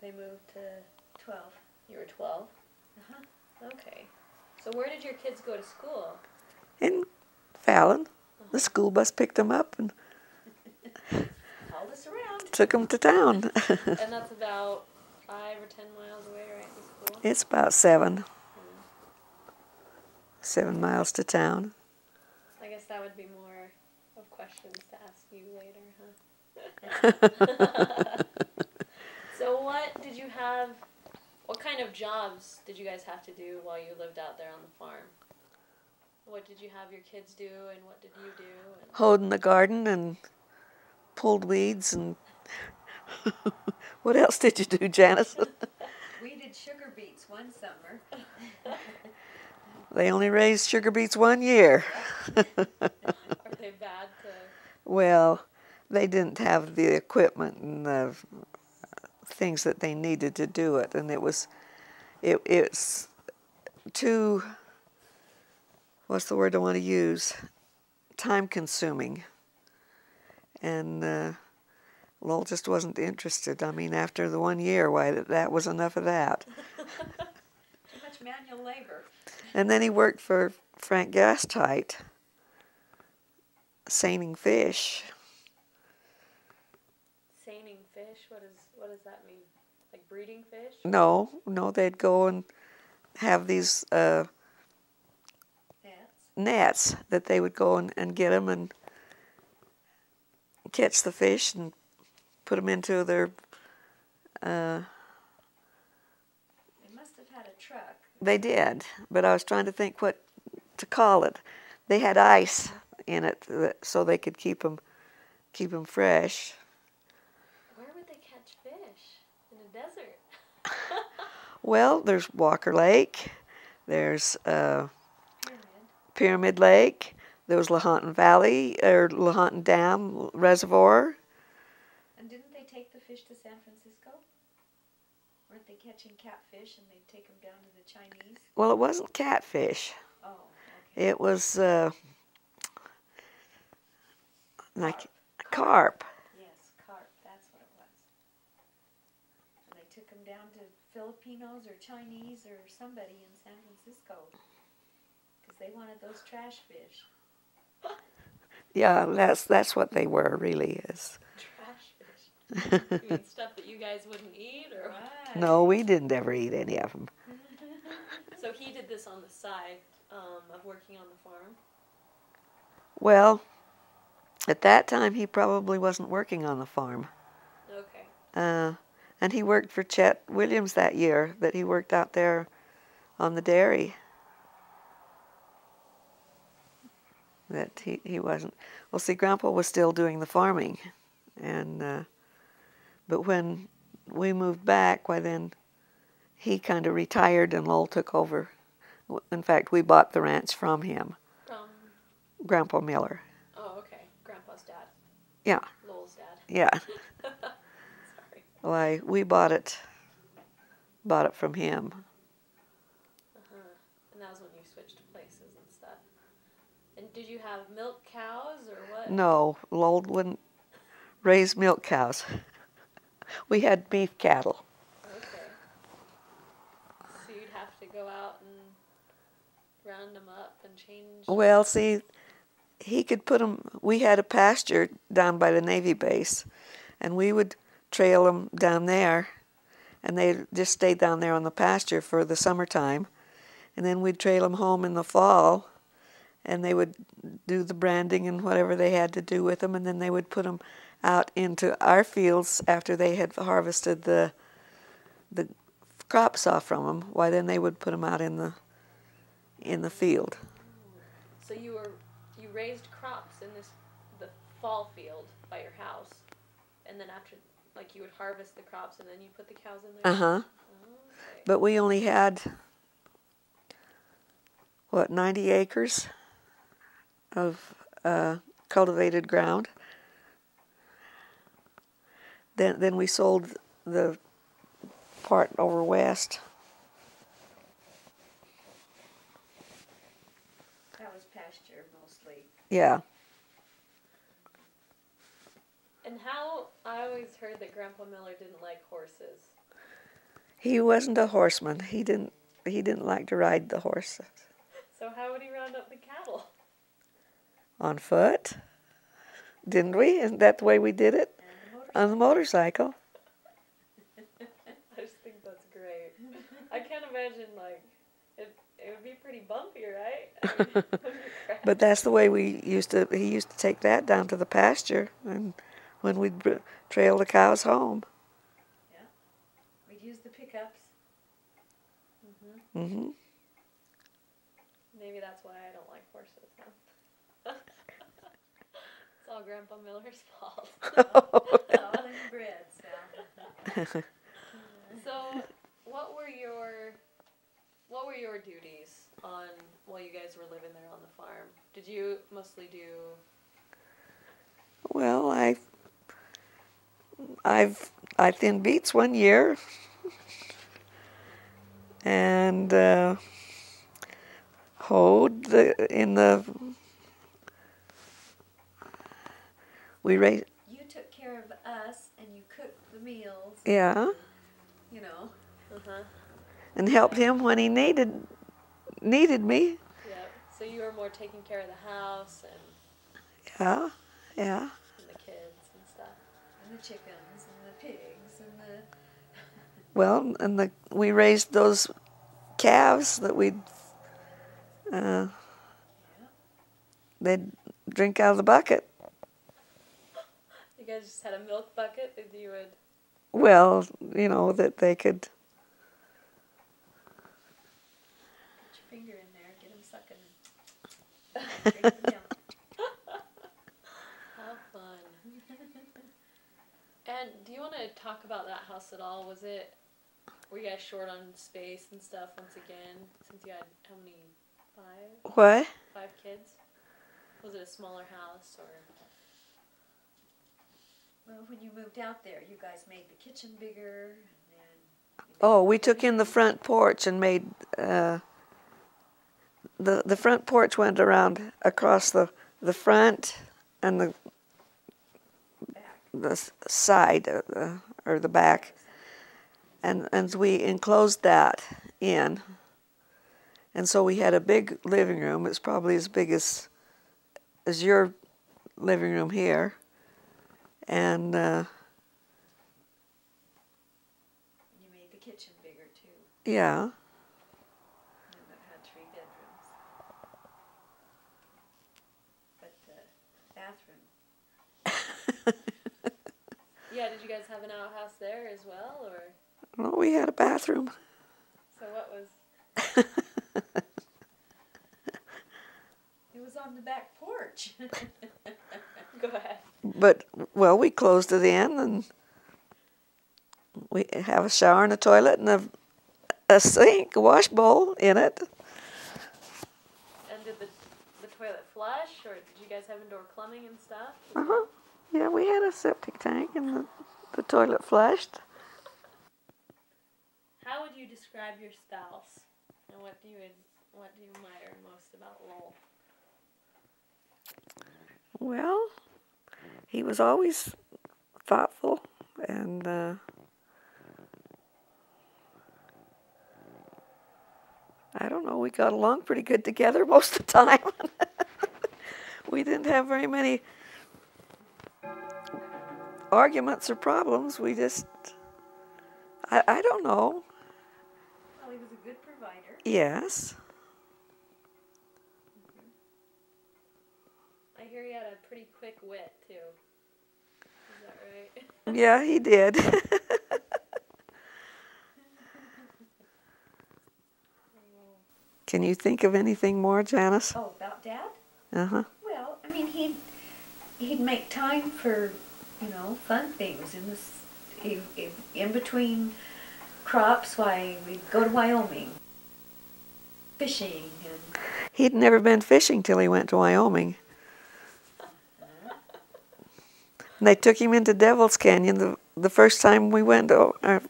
they moved to 12. you were 12? Uh-huh. Okay. So where did your kids go to school? In Fallon, the school bus picked them up and Hauled us around. took them to town. and that's about 5 or 10 miles away, right, to school? it's about seven, seven miles to town. I guess that would be more of questions to ask you later, huh? so what did you have what kind of jobs did you guys have to do while you lived out there on the farm? What did you have your kids do and what did you do? And Hoed in the garden and pulled weeds and what else did you do, Janice? We did sugar beets one summer. They only raised sugar beets one year. are they bad to Well, they didn't have the equipment and the things that they needed to do it, and it was, it it's too. What's the word I want to use? Time consuming. And uh, Lowell just wasn't interested. I mean, after the one year, why that, that was enough of that. Too much manual labor. And then he worked for Frank Gastite, seining fish. seining fish? What is what does that mean? Like breeding fish? No, no, they'd go and have these uh, That's nets that they would go and, and get them and catch the fish and put them into their. Uh, they must have had a truck. They did, but I was trying to think what to call it. They had ice in it so they could keep them keep them fresh. Where would they catch fish? In the desert. Well, there's Walker Lake, there's uh, Pyramid. Pyramid Lake, there was Lahontan Valley or Lahontan Dam Reservoir. And didn't they take the fish to San Francisco? Weren't they catching catfish and they'd take them down to Chinese? Well, it wasn't catfish. Oh, okay. It was uh, like carp. Yes, carp. That's what it was. And they took them down to Filipinos or Chinese or somebody in San Francisco because they wanted those trash fish. Yeah, that's that's what they were really is. Trash fish. You mean stuff that you guys wouldn't eat or what? No, we didn't ever eat any of them. So he did this on the side um, of working on the farm. Well, at that time he probably wasn't working on the farm. Okay. Uh, and he worked for Chet Williams that year that he worked out there on the dairy. That he, he wasn't. Well, see, Grandpa was still doing the farming, and uh, but when we moved back, why then he kind of retired and Lowell took over. In fact, we bought the ranch from him, From Grandpa Miller. oh, okay. Grandpa's dad. Yeah, Lowell's dad. yeah. Sorry. Why we bought it, bought it from him. Uh-huh. And that was when you switched places and stuff. And did you have milk cows or what? No, Lowell wouldn't raise milk cows. We had beef cattle. Okay. So you'd have to go out and round them up and change. Well, see, he could put them. We had a pasture down by the Navy base, and we would trail them down there, and they just stayed down there on the pasture for the summertime, and then we'd trail them home in the fall, and they would do the branding and whatever they had to do with them, and then they would put them out into our fields after they had harvested the the crops off from them. Why then they would put them out in the in the field. So you were you raised crops in this the fall field by your house, and then after like you would harvest the crops and then you put the cows in there. Uh huh. Okay. But we only had what ninety acres of uh, cultivated ground. Then then we sold the part over west. That was pasture mostly. Yeah. And how I always heard that Grandpa Miller didn't like horses. He wasn't a horseman. He didn't he didn't like to ride the horses. So how would he round up the cattle? On foot. Didn't we? Isn't that the way we did it? On the motorcycle. I just think that's great. I can't imagine like it. It would be pretty bumpy, right? I mean, it would be crashed. But that's the way we used to. He used to take that down to the pasture, and when we'd br- trail the cows home. We'd use the pickups. Mhm. hmm Maybe that's why I don't like horses. Huh? it's all Grandpa Miller's fault. All inbred, Sal. So, what were your what were your duties on while you guys were living there on the farm? Did you mostly do? well, I, I've I thinned beets one year, and uh, hoed the in the. We raised, You took care of us and you cooked the meals. yeah, You know. Uh huh. and helped him when he needed needed me. Yeah. So you were more taking care of the house and, Yeah, yeah. and the kids and stuff. And the chickens and the pigs and the. Well, and the we raised those calves that we'd. Uh, they'd drink out of the bucket. You guys just had a milk bucket that you would. Well, you know that they could. Put your finger in there, get them sucking. And drink the milk. Have fun. And do you want to talk about that house at all? Was it were you guys short on space and stuff once again? Since you had how many five What? five kids? Was it a smaller house or? Well, when you moved out there, you guys made the kitchen bigger, and then. Oh, we took in the front porch and made. Uh, the the front porch went around across the the front and the the side of the, or the back, and and we enclosed that in. And so we had a big living room. It's probably as big as as your living room here, and uh, You made the kitchen bigger too, yeah, and it had three bedrooms. But the bathroom, Yeah, did you guys have an outhouse there as well, or well, we had a bathroom. so? What was? it was on the back porch. Go ahead. But well, we closed it in, and we have a shower and a toilet and a a sink, a wash bowl in it. And did the the toilet flush, or did you guys have indoor plumbing and stuff? Uh huh. Yeah, we had a septic tank and the, the toilet flushed. How would you describe your spouse, and what do you what do you admire most about Lowell? Well, he was always thoughtful and uh, I don't know, we got along pretty good together most of the time. we didn't have very many arguments or problems. We just, I, I don't know. Well, he was a good provider. Yes. I hear he had a pretty quick wit too. Is that right? Yeah, he did. Can you think of anything more, Janice? Oh, about Dad? Uh huh. Well, I mean, he'd he'd make time for you know fun things in this in, in between crops. Why we'd go to Wyoming fishing and He'd never been fishing till he went to Wyoming. And they took him into Devil's Canyon the, the first time we went. Oh, uh,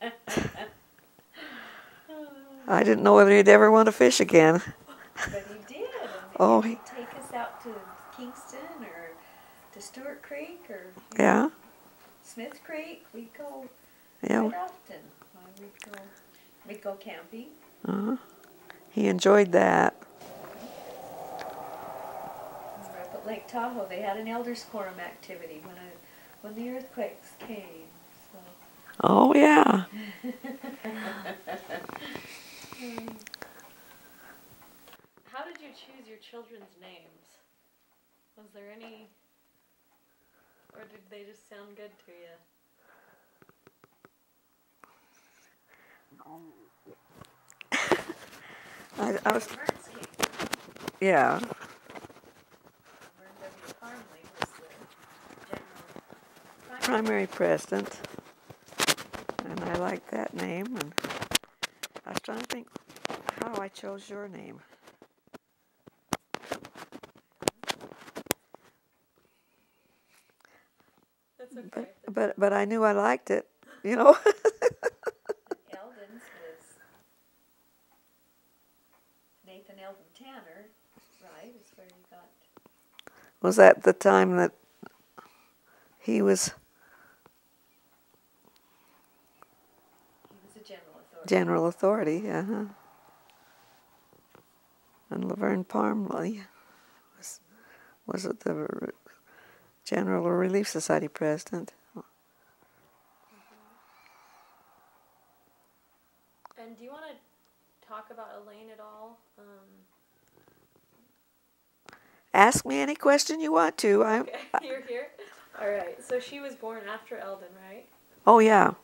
I didn't know whether he'd ever want to fish again. but he did. Oh, he- take us out to Kingston or to Stewart Creek or Yeah, Smith Creek. We'd go yeah. quite often. We'd go we'd go camping. Uh-huh. He enjoyed that. Up at Lake Tahoe. They had an elders quorum activity when I, when the earthquakes came. So. Oh, yeah. How did you choose your children's names? Was there any, or did they just sound good to you? I, I was, yeah. Vern W. Parmley was the general primary president, and I like that name. And I was trying to think how I chose your name. Okay. But but but I knew I liked it, you know. Eldon's was Nathan Eldon Tanner, right? Is where he got. was that the time that he was He was a general authority. general authority? Uh huh. And Laverne Parmley was was it the General Relief Society president? And do you want to talk about Elaine at all? Um, Ask me any question you want to. I okay, you're here. All right. So she was born after Eldon, right? Oh yeah,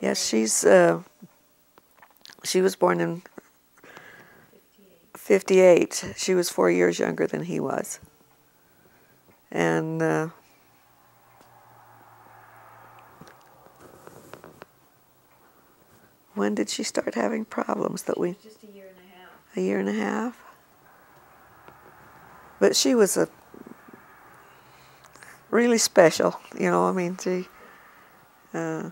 yes. She's uh, she was born in Fifty-eight. '58. She was four years younger than he was, and uh, when did she start having problems? That we Just a year and a half. a year and a half. But she was a really special, you know. I mean, she. Uh,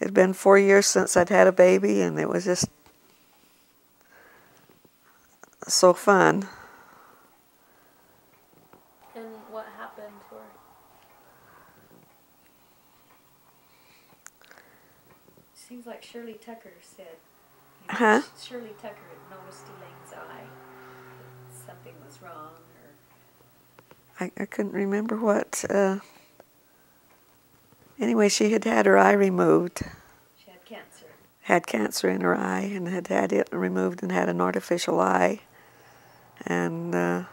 it'd been four years since I'd had a baby, and it was just so fun. And what happened to her? Seems like Shirley Tucker said. you know, Huh? Shirley Tucker had noticed Elaine's eye. That something was wrong, or I, I couldn't remember what. Uh, anyway, she had had her eye removed, she had cancer. had cancer in her eye, and had had it removed and had an artificial eye. And uh,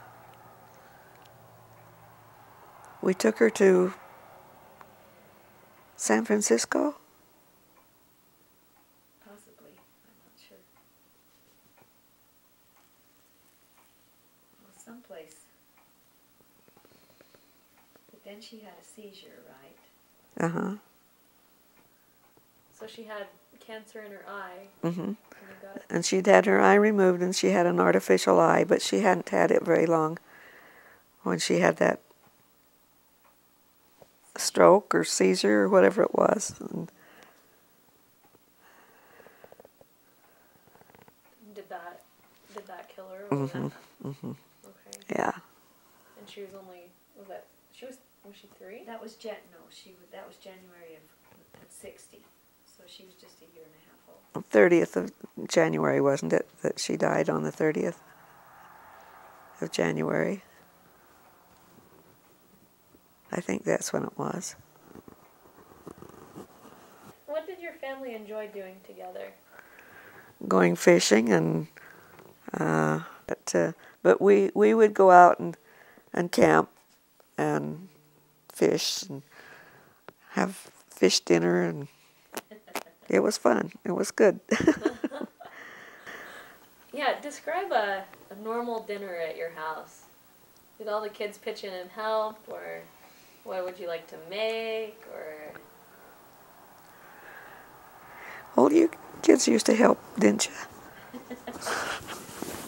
we took her to San Francisco. Possibly. I'm not sure. Well, someplace. But then she had a seizure, right? Uh huh. So she had cancer in her eye, hmm and they got it. And she'd had her eye removed, and she had an artificial eye, but she hadn't had it very long when she had that stroke or seizure or whatever it was. And did that did that kill her? Mhm. that- Mhm. Okay. Yeah. And she was only was that she was was she three? That was Jan. No, she was. That was January of, of sixty. So she was just a year and a half old. 30th of January, wasn't it? That she died on the 30th of January. I think that's when it was. What did your family enjoy doing together? Going fishing and, uh, but, uh, but we, we would go out and, and camp and fish and have fish dinner and it was fun. It was good. Yeah, describe a, a normal dinner at your house. Did all the kids pitch in and help, or what would you like to make, or All you kids used to help, didn't you?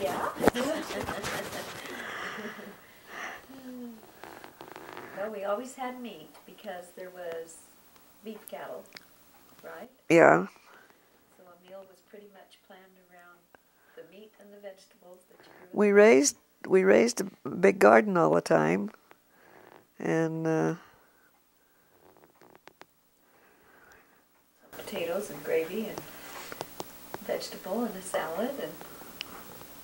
Yeah. well, we always had meat because there was beef cattle, right? Yeah. So a meal was pretty much planned around the meat and the vegetables that you grew. We raised we raised a big garden all the time, and uh, potatoes and gravy and vegetable and a salad and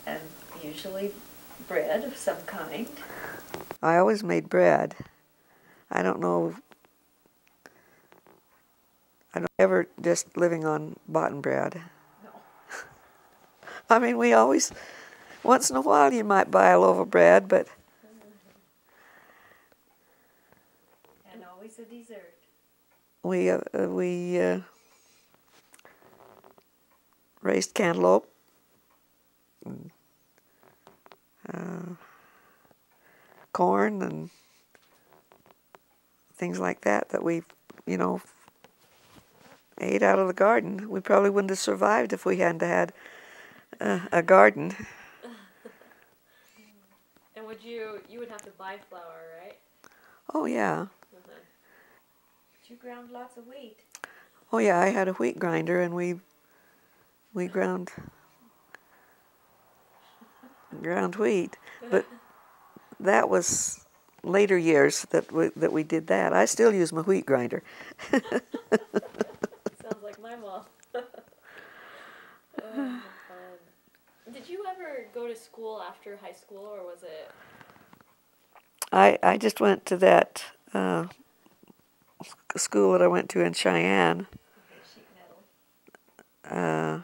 and usually bread of some kind. I always made bread. I don't know. I don't ever just living on bought bread. No. I mean, we always once in a while you might buy a loaf of bread, but And always a dessert. we uh, we uh, raised cantaloupe. and, Uh, corn and things like that that we, you know, ate out of the garden. We probably wouldn't have survived if we hadn't had uh, a garden. and would you you would have to buy flour, right? Oh yeah, Uh-huh. But you ground lots of wheat. oh yeah. I had a wheat grinder and we we ground ground wheat, but that was later years that we, that we did that. I still use my wheat grinder. Sounds like my mom. oh. Did you ever go to school after high school, or was it? I I just went to that uh, school that I went to in Cheyenne. Okay, sheet metal. Uh,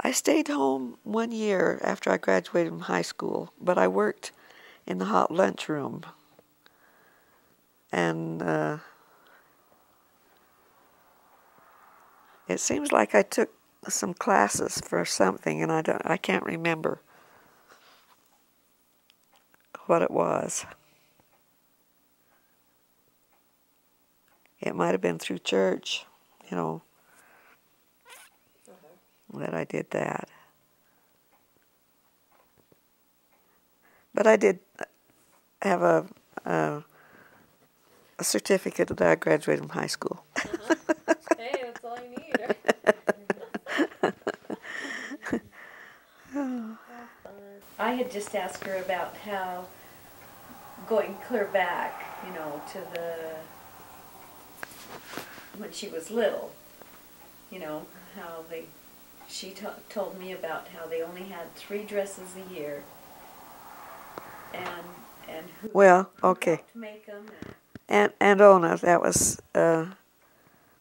I stayed home one year after I graduated from high school, but I worked in the hot lunch room. And uh, it seems like I took some classes for something, and I don't, I can't remember what it was. It might have been through church, you know, that I did that. But I did have a, a, a certificate that I graduated from high school. Uh-huh. Hey, that's all you need. Right? How. I had just asked her about how going clear back, you know, to the when she was little, you know, how they she to told me about how they only had three dresses a year, and and who Well, okay. helped make them. Aunt Aunt Ona, that was, uh,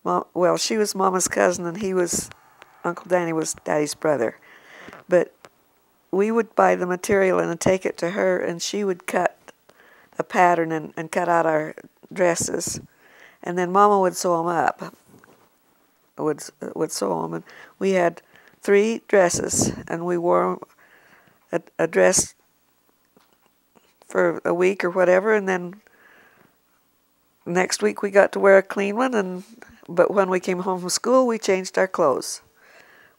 mom, well, she was Mama's cousin, and he was, Uncle Danny was Daddy's brother. But we would buy the material and take it to her, and she would cut a pattern and, and cut out our dresses, and then Mama would sew them up. Would would sew them, and we had three dresses, and we wore a, a dress for a week or whatever, and then next week we got to wear a clean one and but when we came home from school we changed our clothes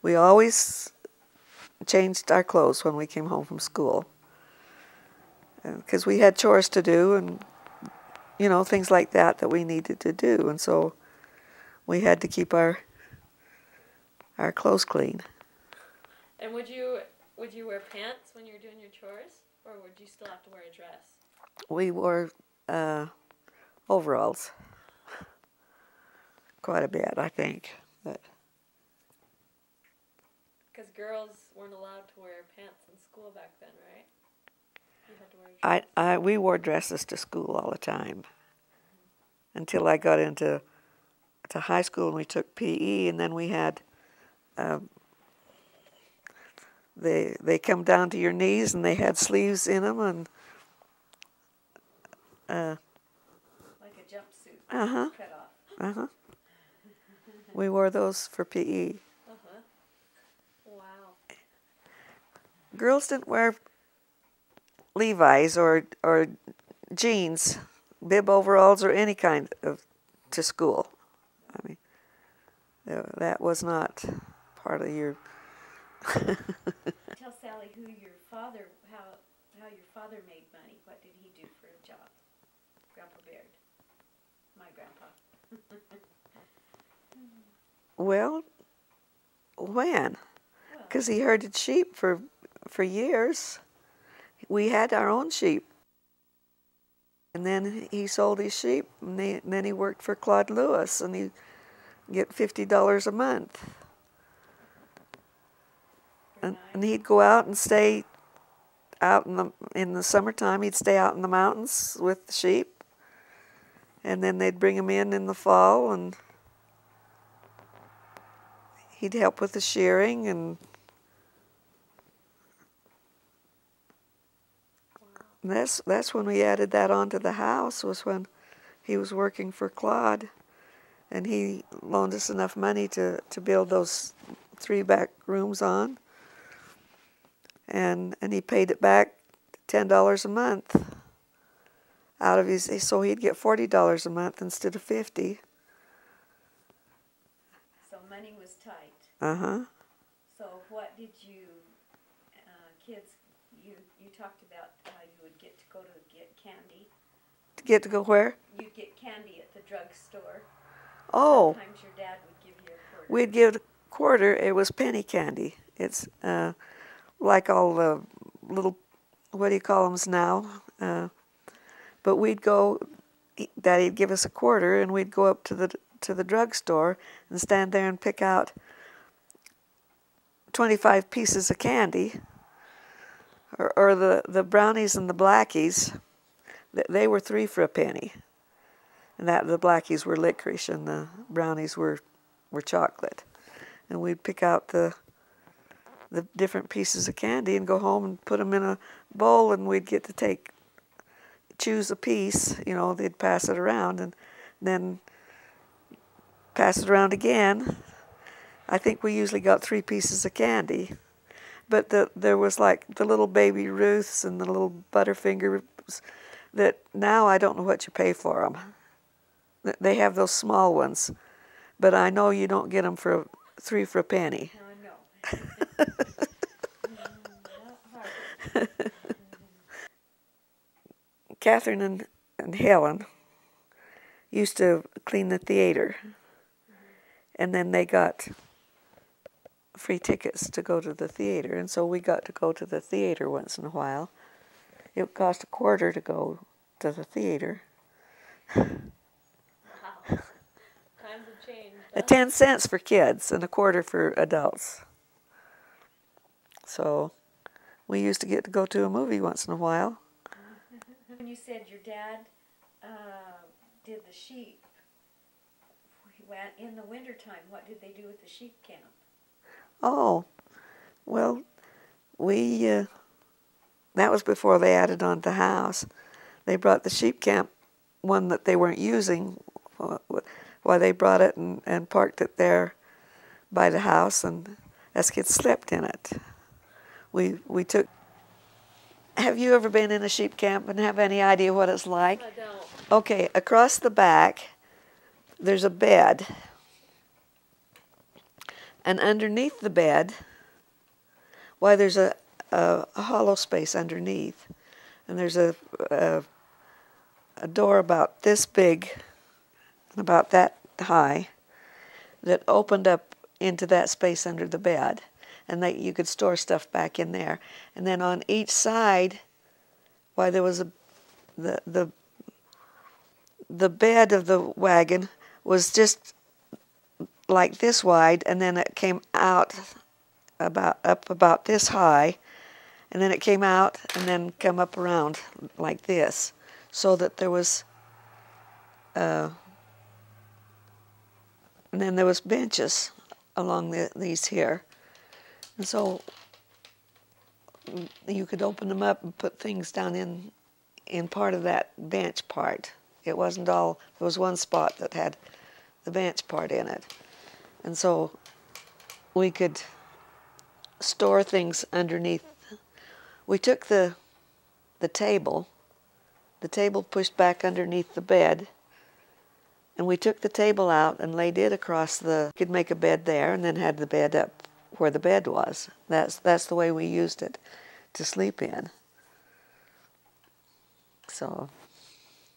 we always changed our clothes when we came home from school uh, because we had chores to do and you know things like that that we needed to do and so we had to keep our our clothes clean. And would you would you wear pants when you're doing your chores, or would you still have to wear a dress? We wore uh, overalls quite a bit, I think. But Because girls weren't allowed to wear pants in school back then, right? You had to wear. I, I we wore dresses to school all the time until I got into to high school and we took PE and then we had um, they they come down to your knees and they had sleeves in them and uh Like a jumpsuit uh-huh cut off. uh-huh we wore those for PE Uh huh. Wow. girls didn't wear Levi's or or jeans bib overalls or any kind of to school I mean uh, that was not part of your Tell Sally who your father, how how your father made money. What did he do for a job? Grandpa Baird. My grandpa. Well, when? Because he herded sheep for for years. We had our own sheep, and then he sold his sheep, and, he, and then he worked for Claude Lewis, and he get fifty dollars a month, and, and he'd go out and stay out in the in the summertime. He'd stay out in the mountains with the sheep, and then they'd bring him in in the fall, and he'd help with the shearing and And that's that's when we added that onto the house was when he was working for Claude, and he loaned us enough money to, to build those three back rooms on. And and he paid it back ten dollars a month out of his so he'd get forty dollars a month instead of fifty. So money was tight. Uh huh. So what did you, uh, kids? You you talked about how you would get to go to get candy. To get to go where? You'd get candy at the drugstore. Oh. Sometimes your dad would give you a quarter. We'd give a quarter. It was penny candy. It's uh, like all the little, what do you call them now? Uh, but we'd go. Daddy'd give us a quarter, and we'd go up to the to the drugstore and stand there and pick out twenty-five pieces of candy, or, or the the brownies and the blackies. th- They were three for a penny, and that the blackies were licorice and the brownies were were chocolate, and we'd pick out the the different pieces of candy and go home and put them in a bowl, and we'd get to take choose a piece. You know, they'd pass it around, and then pass it around again. I think we usually got three pieces of candy, but the, there was like the little baby Ruths and the little Butterfingers that now I don't know what you pay for them. They have those small ones, but I know you don't get them for three for a penny. Oh, no. Not hard. Catherine and, and Helen used to clean the theater, and then they got free tickets to go to the theater, and so we got to go to the theater once in a while. It cost a quarter to go to the theater. Wow. Times have changed. Uh, huh? Ten cents for kids and a quarter for adults. So we used to get to go to a movie once in a while. When you said your dad uh, did the sheep, in the wintertime, what did they do with the sheep camp? Oh, well, we, uh, that was before they added on the house. They brought the sheep camp, one that they weren't using, wh- wh- why they brought it and, and parked it there by the house, and us kids slept in it. We, we took. Have you ever been in a sheep camp and have any idea what it's like? I don't. Okay, across the back, there's a bed. And underneath the bed, why, there's a, a, a hollow space underneath. And there's a, a, a door about this big and about that high. that opened up into that space under the bed, and that you could store stuff back in there. And then on each side, why there was a the the the bed of the wagon was just like this wide, and then it came out about up about this high, and then it came out and then come up around like this, so that there was. Uh, and then there was benches along the, these here, and so mm, you could open them up and put things down in in part of that bench part. It wasn't all. There was one spot that had the bench part in it, and so we could store things underneath. We took the the table, the table pushed back underneath the bed, and we took the table out and laid it across the. Could make a bed there, and then had the bed up where the bed was. That's that's the way we used it to sleep in. So.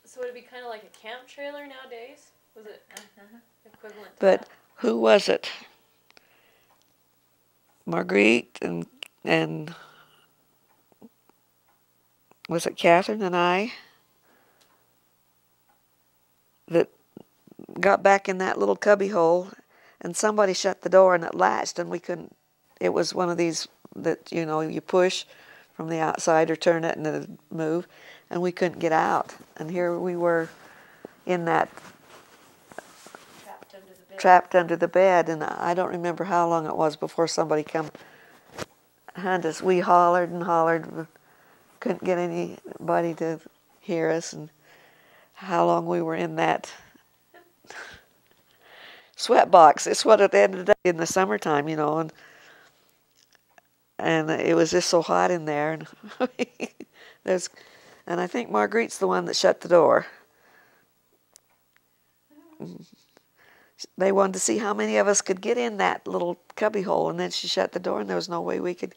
So would it be kind of like a camp trailer nowadays? Was it Uh-huh. equivalent? To But that? who was it? Marguerite and and was it Catherine and I that got back in that little cubby hole and somebody shut the door and it latched and we couldn't it was one of these that you know you push from the outside or turn it and it'd move and we couldn't get out and here we were in that Trapped under the bed. trapped under the bed, and I don't remember how long it was before somebody come hunt us. We hollered and hollered, couldn't get anybody to hear us, and how long we were in that sweat box. It's what it ended up in the summertime, you know, and and it was just so hot in there, and there's, and I think Marguerite's the one that shut the door. they wanted to see how many of us could get in that little cubby hole and then she shut the door and there was no way we could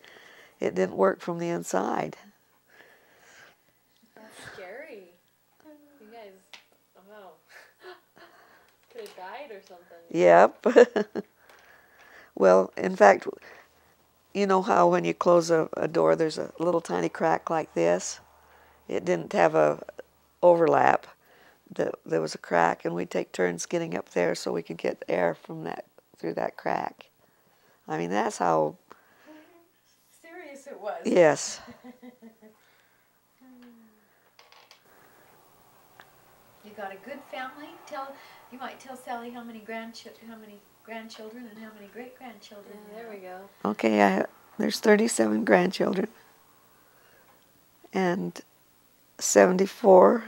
it didn't work from the inside That's scary. You guys, oh wow. Could have died or something. Yep. Well in fact you know how when you close a, a door there's a little tiny crack like this? It didn't have a overlap. That there was a crack and we'd take turns getting up there so we could get air from that through that crack. I mean that's how Serious it was. yes. You got a good family. Tell you might tell Sally how many grandchildren, how many grandchildren, and how many great grandchildren. Yeah, there we go. Okay, I, there's 37 grandchildren and 74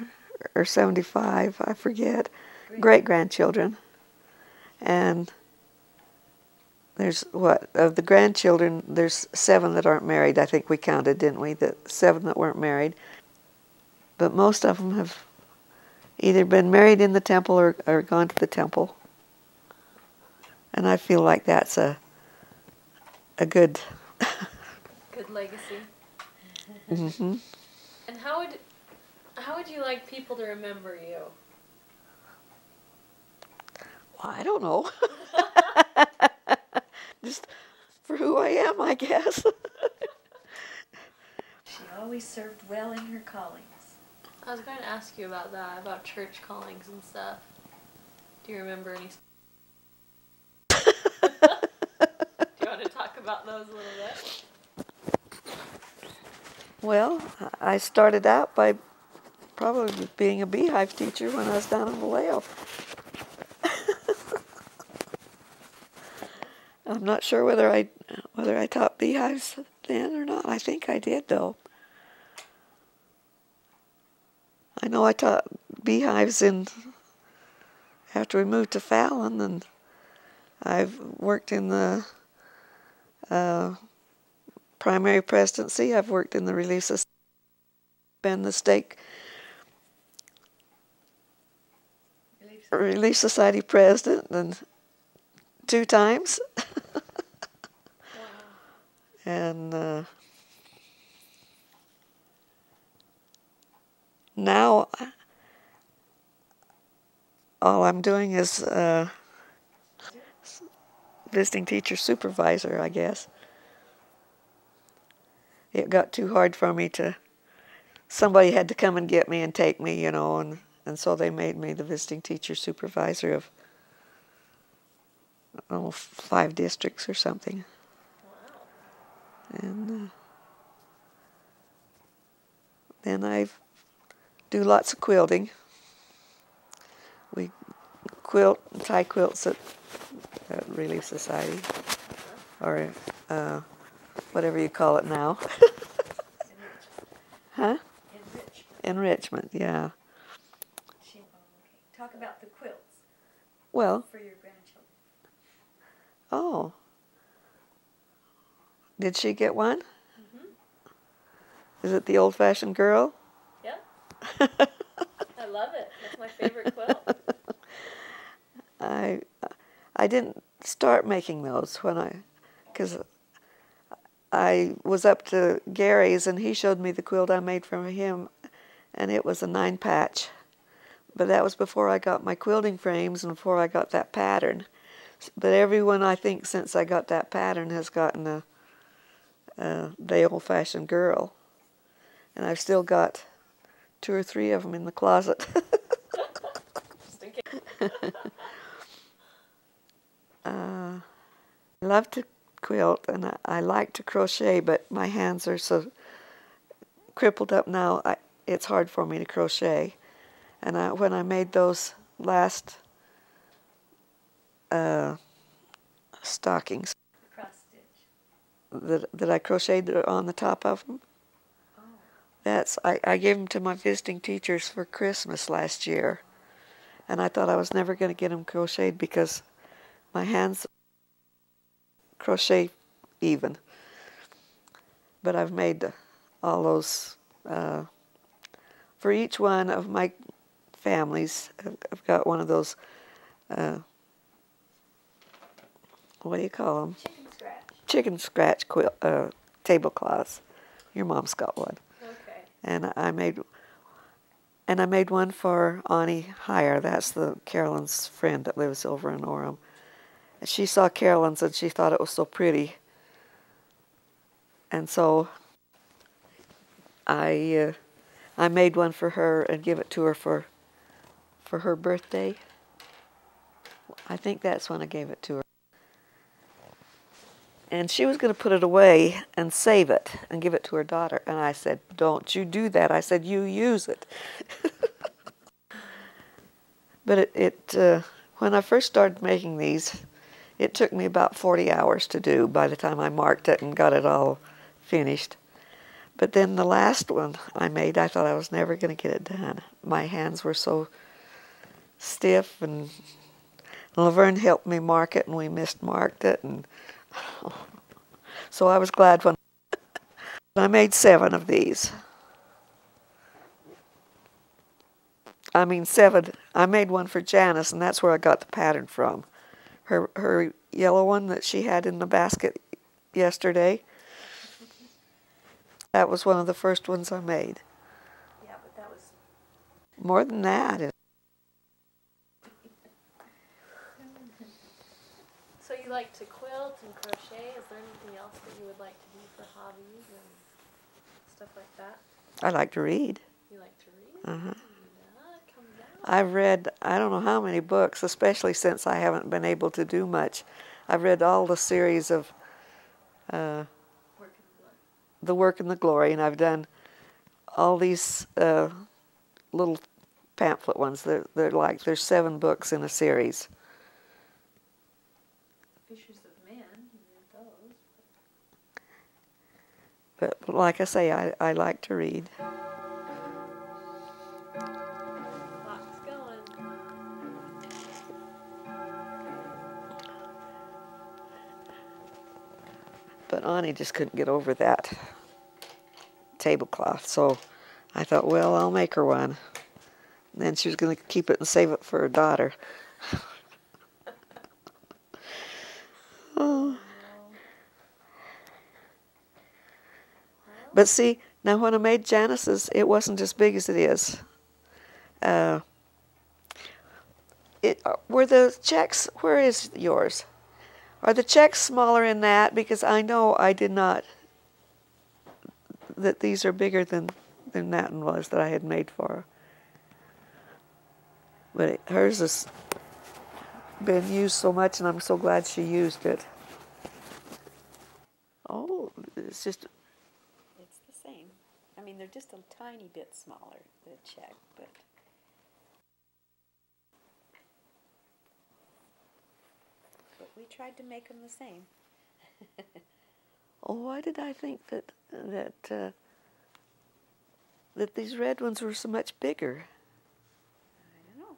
or 75, I forget, great grandchildren. And there's what, of the grandchildren, there's seven that aren't married. I think we counted, didn't we? The seven that weren't married. But most of them have either been married in the temple or, or gone to the temple. And I feel like that's a a good. Good legacy. Mm -hmm. And how would how would you like people to remember you? Well, I don't know. Just for who I am, I guess. She always served well in her callings. I was going to ask you about that, about church callings and stuff. Do you remember any? Do you want to talk about those a little bit? well, I started out by probably being a beehive teacher when I was down in Vallejo. I'm not sure whether I whether I taught beehives then or not. I think I did though. I know I taught beehives in after we moved to Fallon, and I've worked in the uh, primary presidency. I've worked in the Relief Society, been the stake Relief Society president, and two times. and uh, now all I'm doing is uh, visiting teacher supervisor, I guess. It got too hard for me to. Somebody had to come and get me and take me, you know, and, and so they made me the visiting teacher supervisor of oh, five districts or something. Wow. And uh, then I do lots of quilting. We quilt, tie quilts at, at Relief Society, or uh, whatever you call it now. huh? Enrichment. Enrichment, yeah. She, okay. Talk about the quilts Well, for your grandchildren. oh. Did she get one? Mhm. Is it the old fashioned girl? I love it. That's my favorite quilt. I I didn't start making those when I because I was up to Gary's and he showed me the quilt I made for him and it was a nine patch. But that was before I got my quilting frames and before I got that pattern. But everyone I think since I got that pattern has gotten a, a the old fashioned girl. And I've still got two or three of them in the closet. Just in case. uh, I love to quilt and I, I like to crochet, but my hands are so crippled up now. I, it's hard for me to crochet. And I, when I made those last uh, stockings that, that I crocheted on the top of them. That's I, I gave them to my visiting teachers for Christmas last year, and I thought I was never going to get them crocheted because my hands crochet even. But I've made all those uh, for each one of my families. I've- got one of those. Uh, what do you call them? Chicken scratch. Chicken scratch quilt uh, tablecloths. Your mom's got one. And I made and I made one for Annie Heyer. That's the Carolyn's friend that lives over in Orem. She saw Carolyn's and she thought it was so pretty. And so I uh, I made one for her and give it to her for for her birthday. I think that's when I gave it to her. And she was going to put it away and save it and give it to her daughter. And I said, Don't you do that. I said, You use it. but it, it uh, when I first started making these, it took me about 40 hours to do by the time I marked it and got it all finished. But then the last one I made, I thought I was never going to get it done. My hands were so stiff, and Laverne helped me mark it, and we mismarked it, and so I was glad when I made seven of these. I mean seven. I made one for Janice, and that's where I got the pattern from. Her her yellow one that she had in the basket yesterday. That was one of the first ones I made. Yeah, but that was More than that, So you like to crochet? Is there anything else that you would like to do for hobbies and stuff like that? I like to read. You like to read? Yeah, come down. I've read I don't know how many books, especially since I haven't been able to do much. I've read all the series of uh, blood. The Work and the Glory, and I've done all these uh, little pamphlet ones. They're, they're like there's seven books in a series. Fishers of Men, you read those. But like I say, I, I like to read. But Annie just couldn't get over that tablecloth, so I thought, well, I'll make her one. And then she was going to keep it and save it for her daughter. oh. But see, now when I made Janice's, it wasn't as big as it is. Uh, it uh, were the checks. Where is yours? Are the checks smaller in that? Because I know I did not, that these are bigger than, than that one was that I had made for her. But it, hers has been used so much, and I'm so glad she used it. Oh, it's just, It's the same. I mean, they're just a tiny bit smaller, the check, but. But we tried to make them the same. oh, why did I think that, that, uh, that these red ones were so much bigger? I don't know.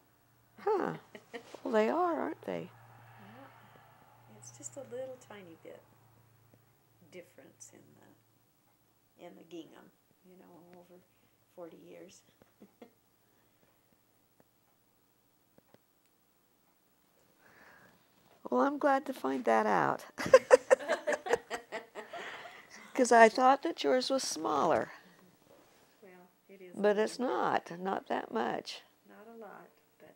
Huh. well, they are, aren't they? Yeah. It's just a little tiny bit difference in the in the gingham, you know, over forty years. Well, I'm glad to find that out. Because I thought that yours was smaller, Well, it is. but it's not, not that much. Not a lot, but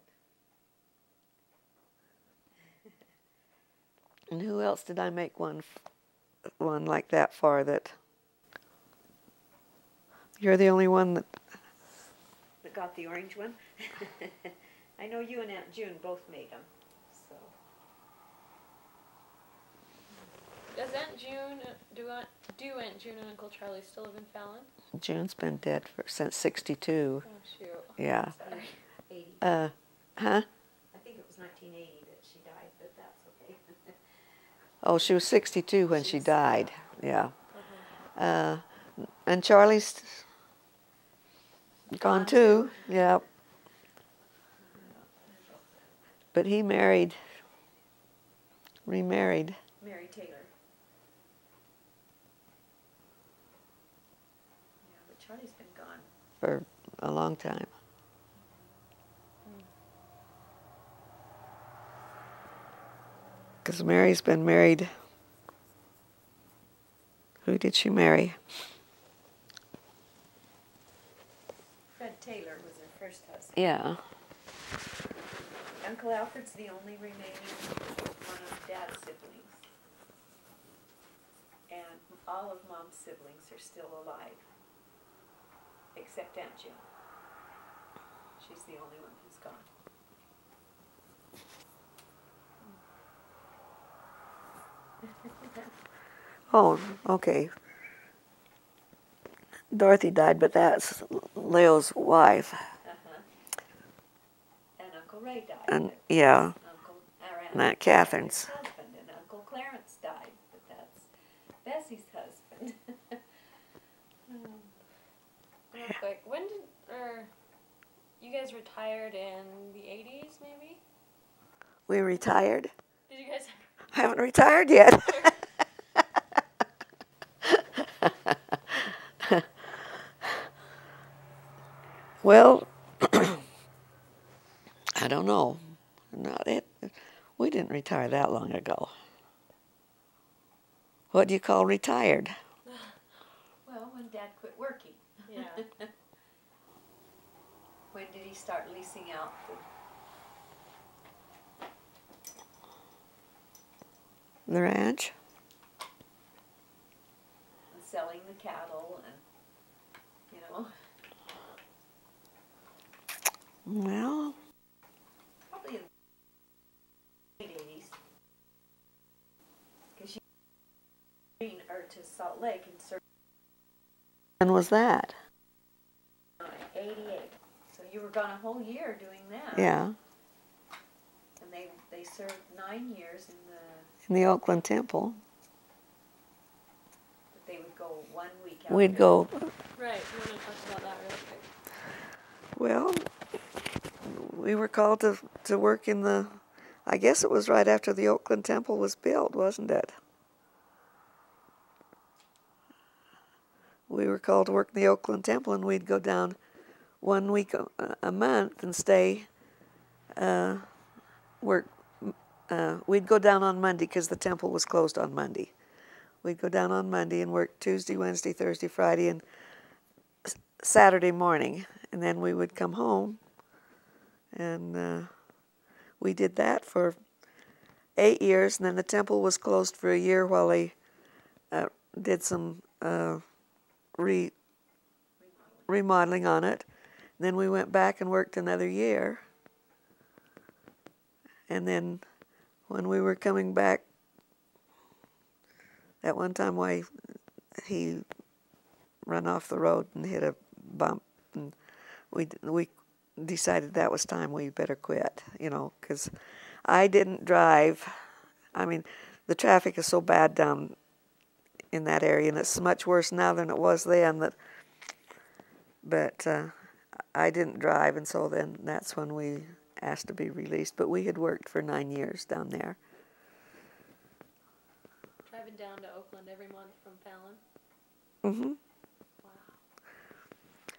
And who else did I make one, f- one like that for? That you're the only one that. that got the orange one. I know you and Aunt June both made them, so. Does Aunt June uh, do Aunt do Aunt June and Uncle Charlie still live in Fallon? June's been dead for since '62. Oh shoot. Yeah. Sorry. Eighty. Uh, huh? I think it was nineteen eighty that she died, but that's okay. Oh, she was 62 when she She's- died. Yeah. Uh-huh. Uh, and Charlie's gone, too. Yeah. But he married, remarried. Mary Taylor. Yeah, but Charlie's been gone. for a long time. Mm-hmm. Because Mary's been married. Who did she marry? Taylor was her first husband. Yeah. Uncle Alfred's the only remaining one of Dad's siblings. And all of Mom's siblings are still alive, except Aunt June. She's the only one who's gone. Oh, okay. Dorothy died, but that's Leo's wife. Uh-huh. And Uncle Ray died. And yeah, Uncle, or Aunt and Aunt Catherine's. husband, and Uncle Clarence died, but that's Bessie's husband. Real quick, when did or you guys retired in the eighties maybe? We retired. Did you guys I haven't retired yet. well, I don't know. Not it. We didn't retire that long ago. What do you call retired? well, when Dad quit working. Yeah. When did he start leasing out the, The ranch? and selling the cattle and, you know, Well, probably in the late eighties. Because you, or to Salt Lake in Sur- when was that? eighty-eight. So you were gone a whole year doing that. Yeah, And they, they served nine years in the, in the Oakland Temple. but they would go one week out. We'd go Right, you wanna talk about that real quick. Well, we were called to, to work in the, I guess it was right after the Oakland Temple was built, wasn't it? We were called to work in the Oakland Temple, and we'd go down one week a, a month and stay, uh, work. Uh, we'd go down on Monday because the temple was closed on Monday. We'd go down on Monday and work Tuesday, Wednesday, Thursday, Friday, and Saturday morning, and then we would come home, and uh, we did that for eight years, and then the temple was closed for a year while they uh, did some uh, re remodeling on it. And then we went back and worked another year. And then when we were coming back, at one time, why he run off the road and hit a bump, and we we decided that was time we better quit, you know, because I didn't drive. I mean, the traffic is so bad down in that area, and it's much worse now than it was then. That, but uh, I didn't drive, and so then that's when we asked to be released. But we had worked for nine years down there. Driving down to Oakland every month from Fallon. Mm-hmm. Wow.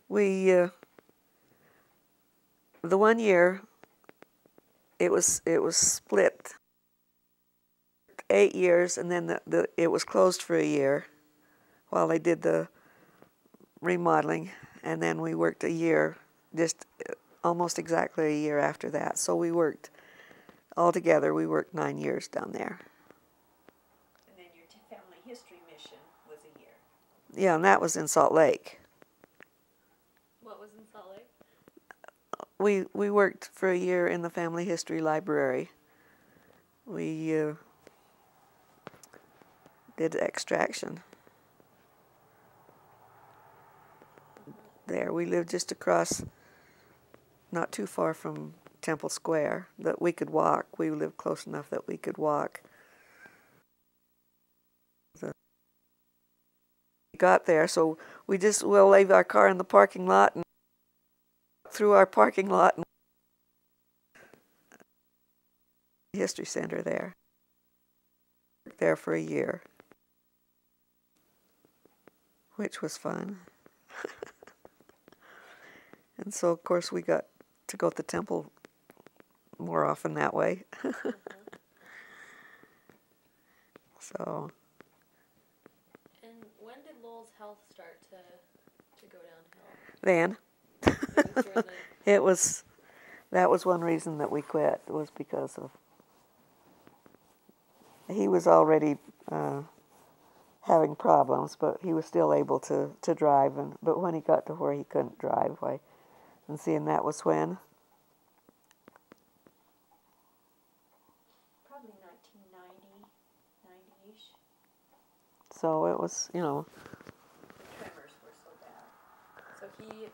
We uh, the one year it was it was split eight years, and then the, the it was closed for a year while they did the remodeling, and then we worked a year, just uh, almost exactly a year after that. So we worked altogether. We worked nine years down there. And then your family history mission was a year. Yeah, and that was in Salt Lake. What was in Salt Lake? We we worked for a year in the family history library. We uh, did extraction. There, we lived just across, not too far from Temple Square, that we could walk. We lived close enough that we could walk. Got there, so we just will leave our car in the parking lot and through our parking lot and history center there. There for a year, which was fun. and so, of course, we got to go to the temple more often that way. so, And when did Lovell's health start to to go downhill? then It was during the it was that was one reason that we quit was because of he was already uh, having problems, but he was still able to, to drive. And but when he got to where he couldn't drive, why, and seeing that was when Probably 1990, 90-ish. so it was you know The tremors were so bad. So he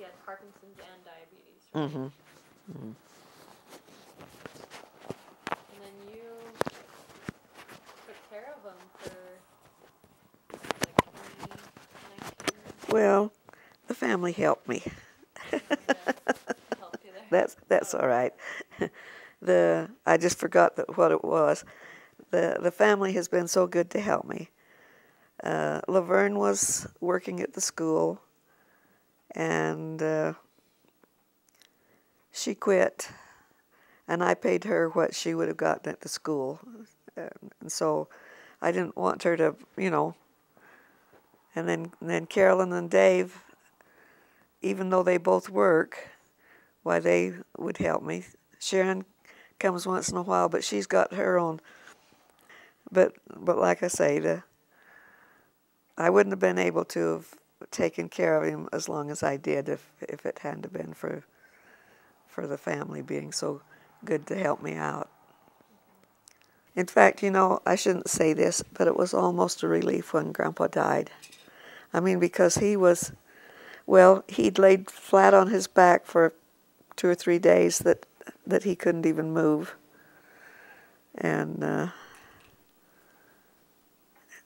he had Parkinson's and diabetes, right? mm-hmm. And then you took care of him for like 2019. well the family helped me. Yeah, helped. That's that's all right. the I just forgot that what it was. The the family has been so good to help me. Uh, Laverne was working at the school, and uh, she quit, and I paid her what she would have gotten at the school, and, so I didn't want her to, you know. And then and then Carolyn and Dave, even though they both work, why they would help me. Sharon comes once in a while, but she's got her own. But but like I say, the I wouldn't have been able to have taken care of him as long as I did if if it hadn't been for for the family being so good to help me out. In fact, you know, I shouldn't say this, but it was almost a relief when Grandpa died. I mean, because he was, well, he'd laid flat on his back for two or three days that that he couldn't even move, and uh,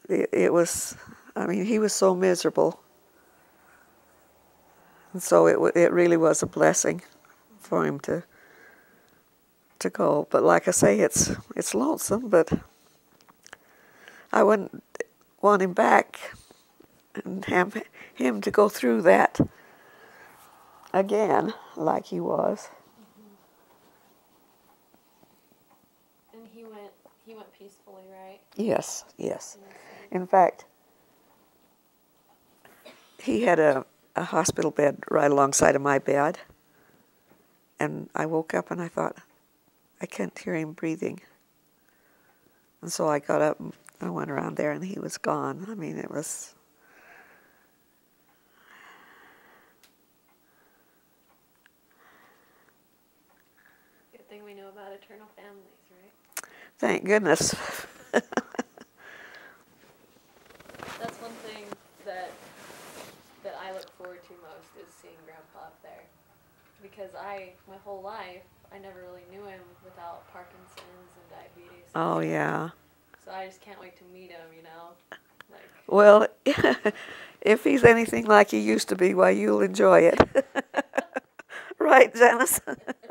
it, it was. I mean, he was so miserable, and so it it really was a blessing for him to to go. But like I say, it's it's lonesome, but I wouldn't want him back and have him to go through that again like he was. And he went he went peacefully, right? Yes, yes. In his sleep. In fact, he had a, a hospital bed right alongside of my bed. And I woke up and I thought, I can't hear him breathing. And so I got up and I went around there and he was gone. I mean, it was. Good thing we know about eternal families, right? Thank goodness. That's one thing that that I look forward to most is seeing Grandpa up there, because I my whole life I never really knew him without Parkinson's and diabetes. oh, yeah. So I just can't wait to meet him. You know, like Well, if he's anything like he used to be, why, you'll enjoy it. right, Janice?